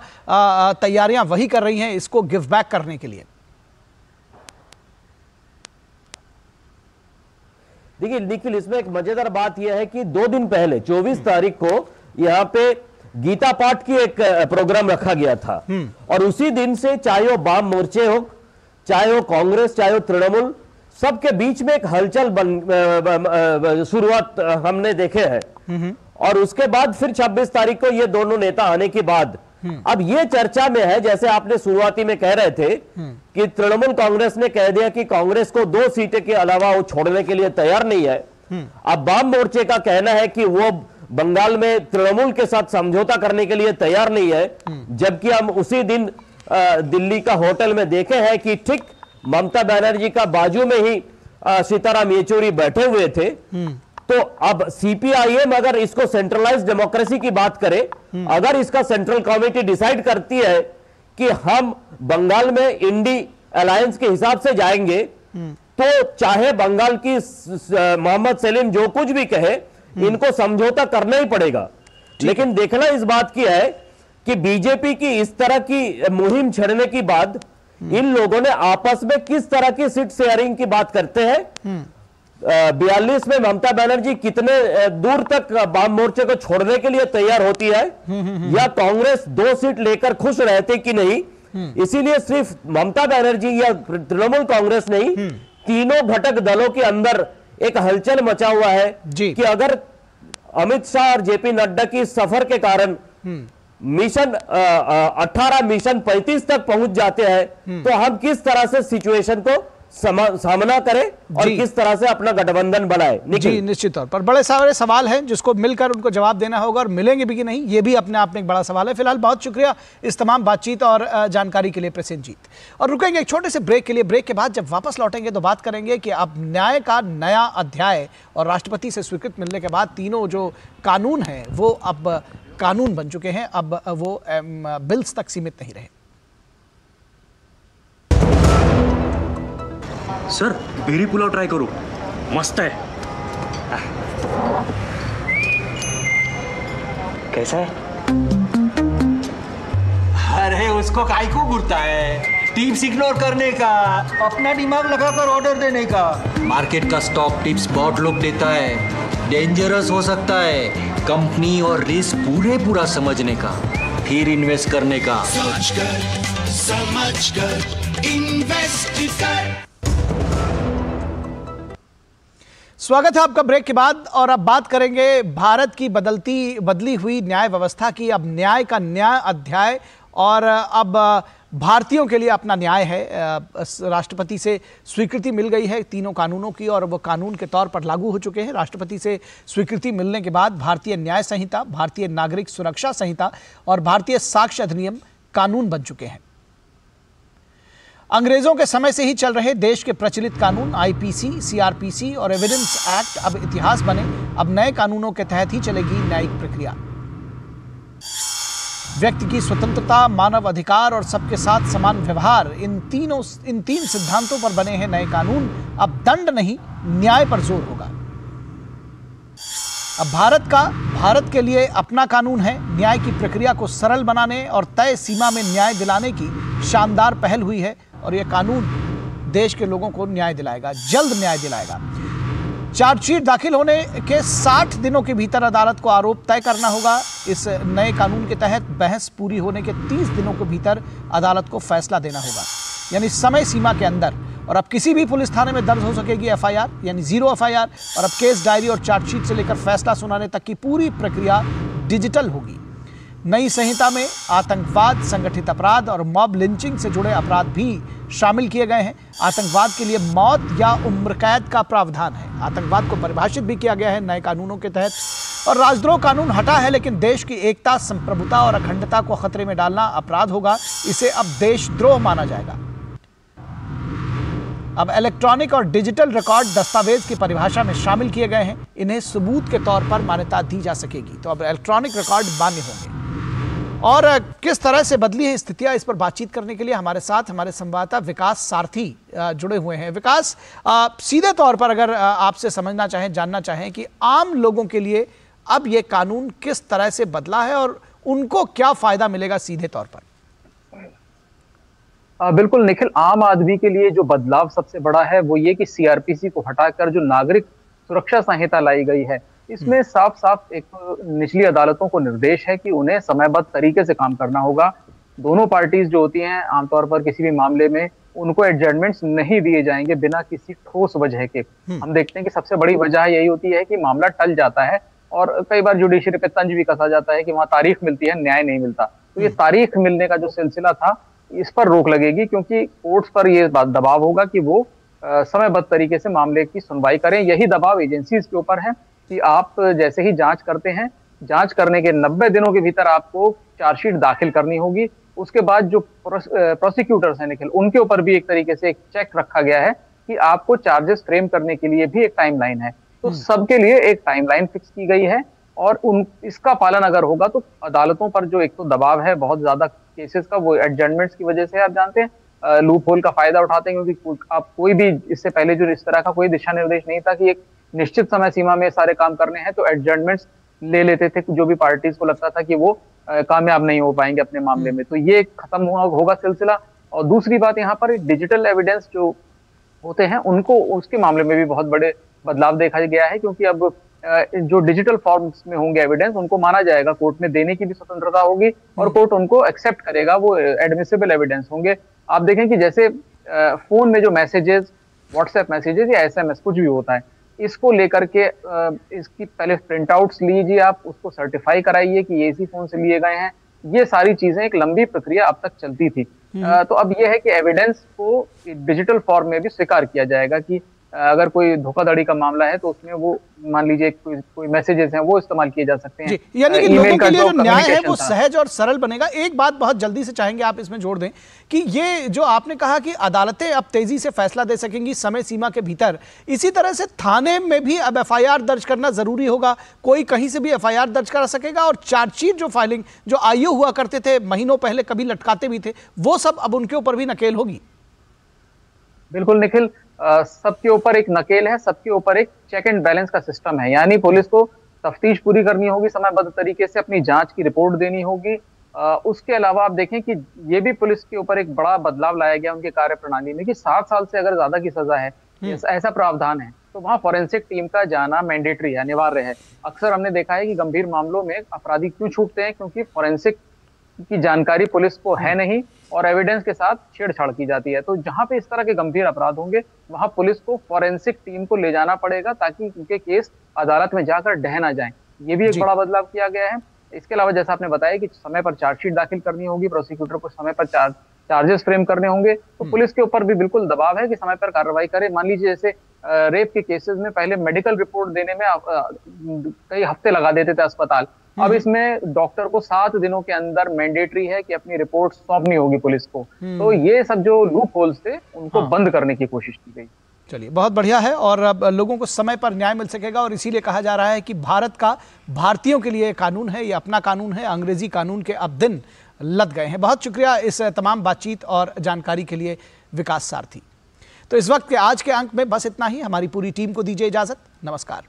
तैयारियाँ वही कर रही हैं इसको गिव बैक करने के लिए? देखिए, निखिल, इसमें एक मज़ेदार बात यह है कि दो दिन पहले 24 तारीख को यहाँ पे गीता पाठ की एक प्रोग्राम रखा गया था। और उसी दिन से चाहे वो वाम मोर्चे हो चाहे वो कांग्रेस चाहे वो तृणमूल सबके बीच में एक हलचल बन शुरुआत हमने देखे है। और उसके बाद फिर 26 तारीख को ये दोनों नेता आने के बाद अब ये चर्चा में है जैसे आपने शुरुआती में कह रहे थे कि तृणमूल कांग्रेस ने कह दिया कि कांग्रेस को दो सीटें के अलावा वो छोड़ने के लिए तैयार नहीं है। अब वाम मोर्चे का कहना है कि वो बंगाल में तृणमूल के साथ समझौता करने के लिए तैयार नहीं है, जबकि हम उसी दिन दिल्ली का होटल में देखे हैं कि ठीक ममता बनर्जी का बाजू में ही सीताराम येचूरी बैठे हुए थे। तो अब सीपीआईएम अगर इसको सेंट्रलाइज डेमोक्रेसी की बात करे, अगर इसका सेंट्रल कमेटी डिसाइड करती है कि हम बंगाल में इंडी अलायंस के हिसाब से जाएँगे तो चाहे बंगाल की मोहम्मद सलीम जो कुछ भी कहे इनको समझौता करना ही पड़ेगा। लेकिन देखना इस बात की है कि बीजेपी की इस तरह की मुहिम छेड़ने के बाद इन लोगों ने आपस में किस तरह की सीट शेयरिंग की बात करते हैं? बयालीस में ममता बनर्जी कितने दूर तक वाम मोर्चे को छोड़ने के लिए तैयार होती है? या कांग्रेस दो सीट लेकर खुश रहते कि नहीं? इसीलिए सिर्फ़ ममता बनर्जी या तृणमूल कांग्रेस नहीं तीनों घटक दलों के अंदर एक हलचल मचा हुआ है कि अगर अमित शाह और जेपी नड्डा की सफ़र के कारण मिशन अठारह मिशन 35 तक पहुँच जाते हैं तो हम किस तरह से सिचुएशन को सामना करें और किस तरह से अपना गठबंधन बनाए। जी निश्चित तौर पर। बड़े सारे सवाल हैं जिसको मिलकर उनको जवाब देना होगा और मिलेंगे भी कि नहीं ये भी अपने आप में एक बड़ा सवाल है। फ़िलहाल बहुत शुक्रिया इस तमाम बातचीत और जानकारी के लिए प्रसेनजीत और रुकेंगे एक छोटे से ब्रेक के लिए। ब्रेक के बाद जब वापस लौटेंगे तो बात करेंगे कि अब न्याय का नया अध्याय और राष्ट्रपति से स्वीकृत मिलने के बाद तीनों जो कानून हैं वो अब कानून बन चुके हैं। अब वो बिल्स तक सीमित नहीं रहे। सर बेरी पुलाव ट्राय करू। मस्त है। कैसा है? अरे उसको काय को घूरता है। टिप्स इग्नोर करने का अपना दिमाग लगाकर ऑर्डर देने का। मार्केट का स्टॉक टिप्स बहुत लोग देता है। डेंजरस हो सकता है। कंपनी और रिस्क पूरे पूरा समझने का। फिर इन्वेस्ट करने का। सोच कर समझ कर इन्वेस्ट कर। स्वागत है आपका ब्रेक के बाद और अब बात करेंगे भारत की बदलती, बदली हुई न्याय व्यवस्था की। अब न्याय का न्याय अध्याय और अब भारतीयों के लिए अपना न्याय है। राष्ट्रपति से स्वीकृति मिल गई है तीनों कानूनों की और वो कानून के तौर पर लागू हो चुके हैं। राष्ट्रपति से स्वीकृति मिलने के बाद भारतीय न्याय संहिता, भारतीय नागरिक सुरक्षा संहिता और भारतीय साक्ष्य अधिनियम कानून बन चुके हैं। अंग्रेज़ों के समय से ही चल रहे देश के प्रचलित कानून आईपीसी, सीआरपीसी और एविडेंस एक्ट अब इतिहास बने। अब नए कानूनों के तहत ही चलेगी न्यायिक प्रक्रिया। व्यक्ति की स्वतंत्रता मानव अधिकार और सबके साथ समान व्यवहार इन तीनों इन तीन सिद्धांतों पर बने हैं नए कानून। अब दंड नहीं न्याय पर ज़ोर होगा। अब भारत का भारत के लिए अपना कानून है न्याय की प्रक्रिया को सरल बनाने और तय सीमा में न्याय दिलाने की शानदार पहल हुई है। और यह कानून देश के लोगों को न्याय दिलाएगा, जल्द न्याय दिलाएगा। चार्जशीट दाखिल होने के 60 दिनों के भीतर अदालत को आरोप तय करना होगा। इस नए कानून के तहत बहस पूरी होने के 30 दिनों के भीतर अदालत को फैसला देना होगा। यानी समय सीमा के अंदर। और अब किसी भी पुलिस थाने में दर्ज हो सकेगी एफआईआर, यानी ज़ीरो एफआईआर। और अब केस डायरी और चार्जशीट से लेकर फैसला सुनाने तक की पूरी प्रक्रिया डिजिटल होगी। नई संहिता में आतंकवाद, संगठित अपराध और मॉब लिंचिंग से जुड़े अपराध भी शामिल किए गए हैं। आतंकवाद के लिए मौत या उम्र कैद का प्रावधान है। आतंकवाद को परिभाषित भी किया गया है नए कानूनों के तहत। और राजद्रोह कानून हटा है, लेकिन देश की एकता, संप्रभुता और अखंडता को खतरे में डालना अपराध होगा। इसे अब देशद्रोह माना जाएगा। अब इलेक्ट्रॉनिक और डिजिटल रिकॉर्ड दस्तावेज़ की परिभाषा में शामिल किए गए हैं। इन्हें सबूत के तौर पर मान्यता दी जा सकेगी। तो अब इलेक्ट्रॉनिक रिकॉर्ड मान्य होंगे। और किस तरह से बदली है स्थितियाँ इस पर बातचीत करने के लिए हमारे साथ हमारे संवाददाता विकास सारथी जुड़े हुए हैं। विकास सीधे तौर पर अगर आपसे समझना चाहें जानना चाहें कि आम लोगों के लिए अब ये कानून किस तरह से बदला है और उनको क्या फ़ायदा मिलेगा सीधे तौर पर? आ, बिल्कुल निखिल आम आदमी के लिए जो बदलाव सबसे बड़ा है वो ये कि सीआरपीसी को हटाकर जो नागरिक सुरक्षा संहिता लाई गई है इसमें साफ़ साफ़ एक निचली अदालतों को निर्देश है कि उन्हें समयबद्ध तरीके से काम करना होगा। दोनों पार्टीज़ जो होती हैं आमतौर पर किसी भी मामले में उनको एडजमेंट्स नहीं दिए जाएँगे बिना किसी ठोस वजह के। हम देखते हैं कि सबसे बड़ी वजह यही होती है कि मामला टल जाता है और कई बार जुडिशरी पे तंज भी कसा जाता है कि वहाँ तारीख मिलती है न्याय नहीं मिलता। तो ये तारीख मिलने का जो सिलसिला था इस पर रोक लगेगी क्योंकि कोर्ट्स पर ये दबाव होगा कि वो समयबद्ध तरीके से मामले की सुनवाई करें। यही दबाव एजेंसीज के ऊपर है। कि आप जैसे ही जाँच करते हैं जाँच करने के 90 दिनों के भीतर आपको चार्जशीट दाखिल करनी होगी। उसके बाद जो प्रोसिक्यूटर्स हैं निखिल उनके ऊपर भी एक तरीके से एक चेक रखा गया है कि आपको चार्जेस फ्रेम करने के लिए भी एक टाइमलाइन है। तो सबके लिए एक टाइमलाइन फिक्स की गई है और उन इसका पालन अगर होगा तो अदालतों पर जो एक तो दबाव है बहुत ज़्यादा केसेस का वो एडजमेंट्स की वजह से आप जानते हैं लूप होल का फ़ायदा उठाते हैं क्योंकि आप कोई भी इससे पहले जो इस तरह का कोई दिशा निर्देश नहीं था कि एक निश्चित समय सीमा में सारे काम करने हैं तो एडजमेंट्स ले लेते थे जो भी पार्टीज़ को लगता था कि वो कामयाब नहीं हो पाएँगे अपने मामले में। तो ये खत्म हुआ होगा सिलसिला। और दूसरी बात यहाँ पर डिजिटल एविडेंस जो होते हैं उनको उसके मामले में भी बहुत बड़े बदलाव देखा गया है क्योंकि अब जो डिजिटल फॉर्म्स में होंगे एविडेंस उनको माना जाएगा। कोर्ट में देने की भी स्वतंत्रता होगी और कोर्ट उनको एक्सेप्ट करेगा वो एडमिसिबल एविडेंस होंगे। आप देखें कि जैसे फ़ोन में जो मैसेजेस व्हाट्सएप मैसेजेस या एसएमएस कुछ भी होता है इसको लेकर के इसकी पहले प्रिंट आउट लीजिए आप उसको सर्टिफाई कराइए कि ये इसी फ़ोन से लिए गए हैं। ये सारी चीज़ें एक लंबी प्रक्रिया अब तक चलती थी। अ, तो अब यह है कि एविडेंस को डिजिटल फॉर्म में भी स्वीकार किया जाएगा कि अगर कोई धोखाधड़ी का मामला है तो उसमें वो मान लीजिए कोई कोई मैसेजेस हैं वो इस्तेमाल किए जा सकते हैं। यानी कि लोगों के लिए जो न्याय है वो सहज और सरल बनेगा। एक बात बहुत जल्दी से चाहेंगे आप इसमें जोड़ दें कि ये जो आपने कहा कि अदालतें अब तेज़ी से फैसला दे सकेंगी समय सीमा के भीतर इसी तरह से थाने में भी अब एफआईआर दर्ज करना ज़रूरी होगा। कोई कहीं से भी एफआईआर दर्ज करा सकेगा और चार्जशीट जो फाइलिंग जो आयु हुआ करते थे महीनों पहले कभी लटकाते भी थे वो सब अब उनके ऊपर भी नकेल होगी। बिल्कुल निखिल सबके ऊपर एक नकेल है सबके ऊपर एक चेक एंड बैलेंस का सिस्टम है। यानी पुलिस को तफ्तीश पूरी करनी होगी समयबद्ध तरीके से अपनी जाँच की रिपोर्ट देनी होगी। उसके अलावा आप देखें कि ये भी पुलिस के ऊपर एक बड़ा बदलाव लाया गया उनके कार्य प्रणाली में कि सात साल से अगर ज़्यादा की सजा है ऐसा- ऐसा प्रावधान है। तो वहाँ फॉरेंसिक टीम का जाना मैंडेटरी है अनिवार्य है। अक्सर हमने देखा है कि गंभीर मामलों में अपराधी क्यों छूटते हैं क्योंकि फॉरेंसिक की जानकारी पुलिस को है नहीं और एविडेंस के साथ छेड़छाड़ की जाती है। तो जहाँ पे इस तरह के गंभीर अपराध होंगे वहाँ पुलिस को फॉरेंसिक टीम को ले जाना पड़ेगा ताकि उनके केस अदालत में जाकर ढह ना जाए। ये भी एक बड़ा बदलाव किया गया है। इसके अलावा जैसा आपने बताया कि समय पर चार्जशीट दाखिल करनी होगी प्रोसिक्यूटर को समय पर चार्ज चार्जेस फ्रेम करने होंगे। तो पुलिस के ऊपर भी बिल्कुल दबाव है कि समय पर कार्रवाई करे। मान लीजिए जैसे रेप के केसेस में पहले मेडिकल रिपोर्ट देने में कई हफ़्ते लगा देते थे अस्पताल। अब इसमें डॉक्टर को सात दिनों के अंदर मैंडेटरी है कि अपनी रिपोर्ट सौंपनी होगी पुलिस को। हम्म। तो ये सब जो लूप होल्स थे उनको हाँ। बंद करने की कोशिश की गई। चलिए बहुत बढ़िया है और अब लोगों को समय पर न्याय मिल सकेगा और इसीलिए कहा जा रहा है कि भारत का भारतीयों के लिए कानून है ये अपना कानून है अंग्रेज़ी कानून के अब दिन लद गए हैं। बहुत शुक्रिया इस तमाम बातचीत और जानकारी के लिए विकास सारथी। तो इस वक्त के आज के अंक में बस इतना ही। हमारी पूरी टीम को दीजिए इजाज़त। नमस्कार।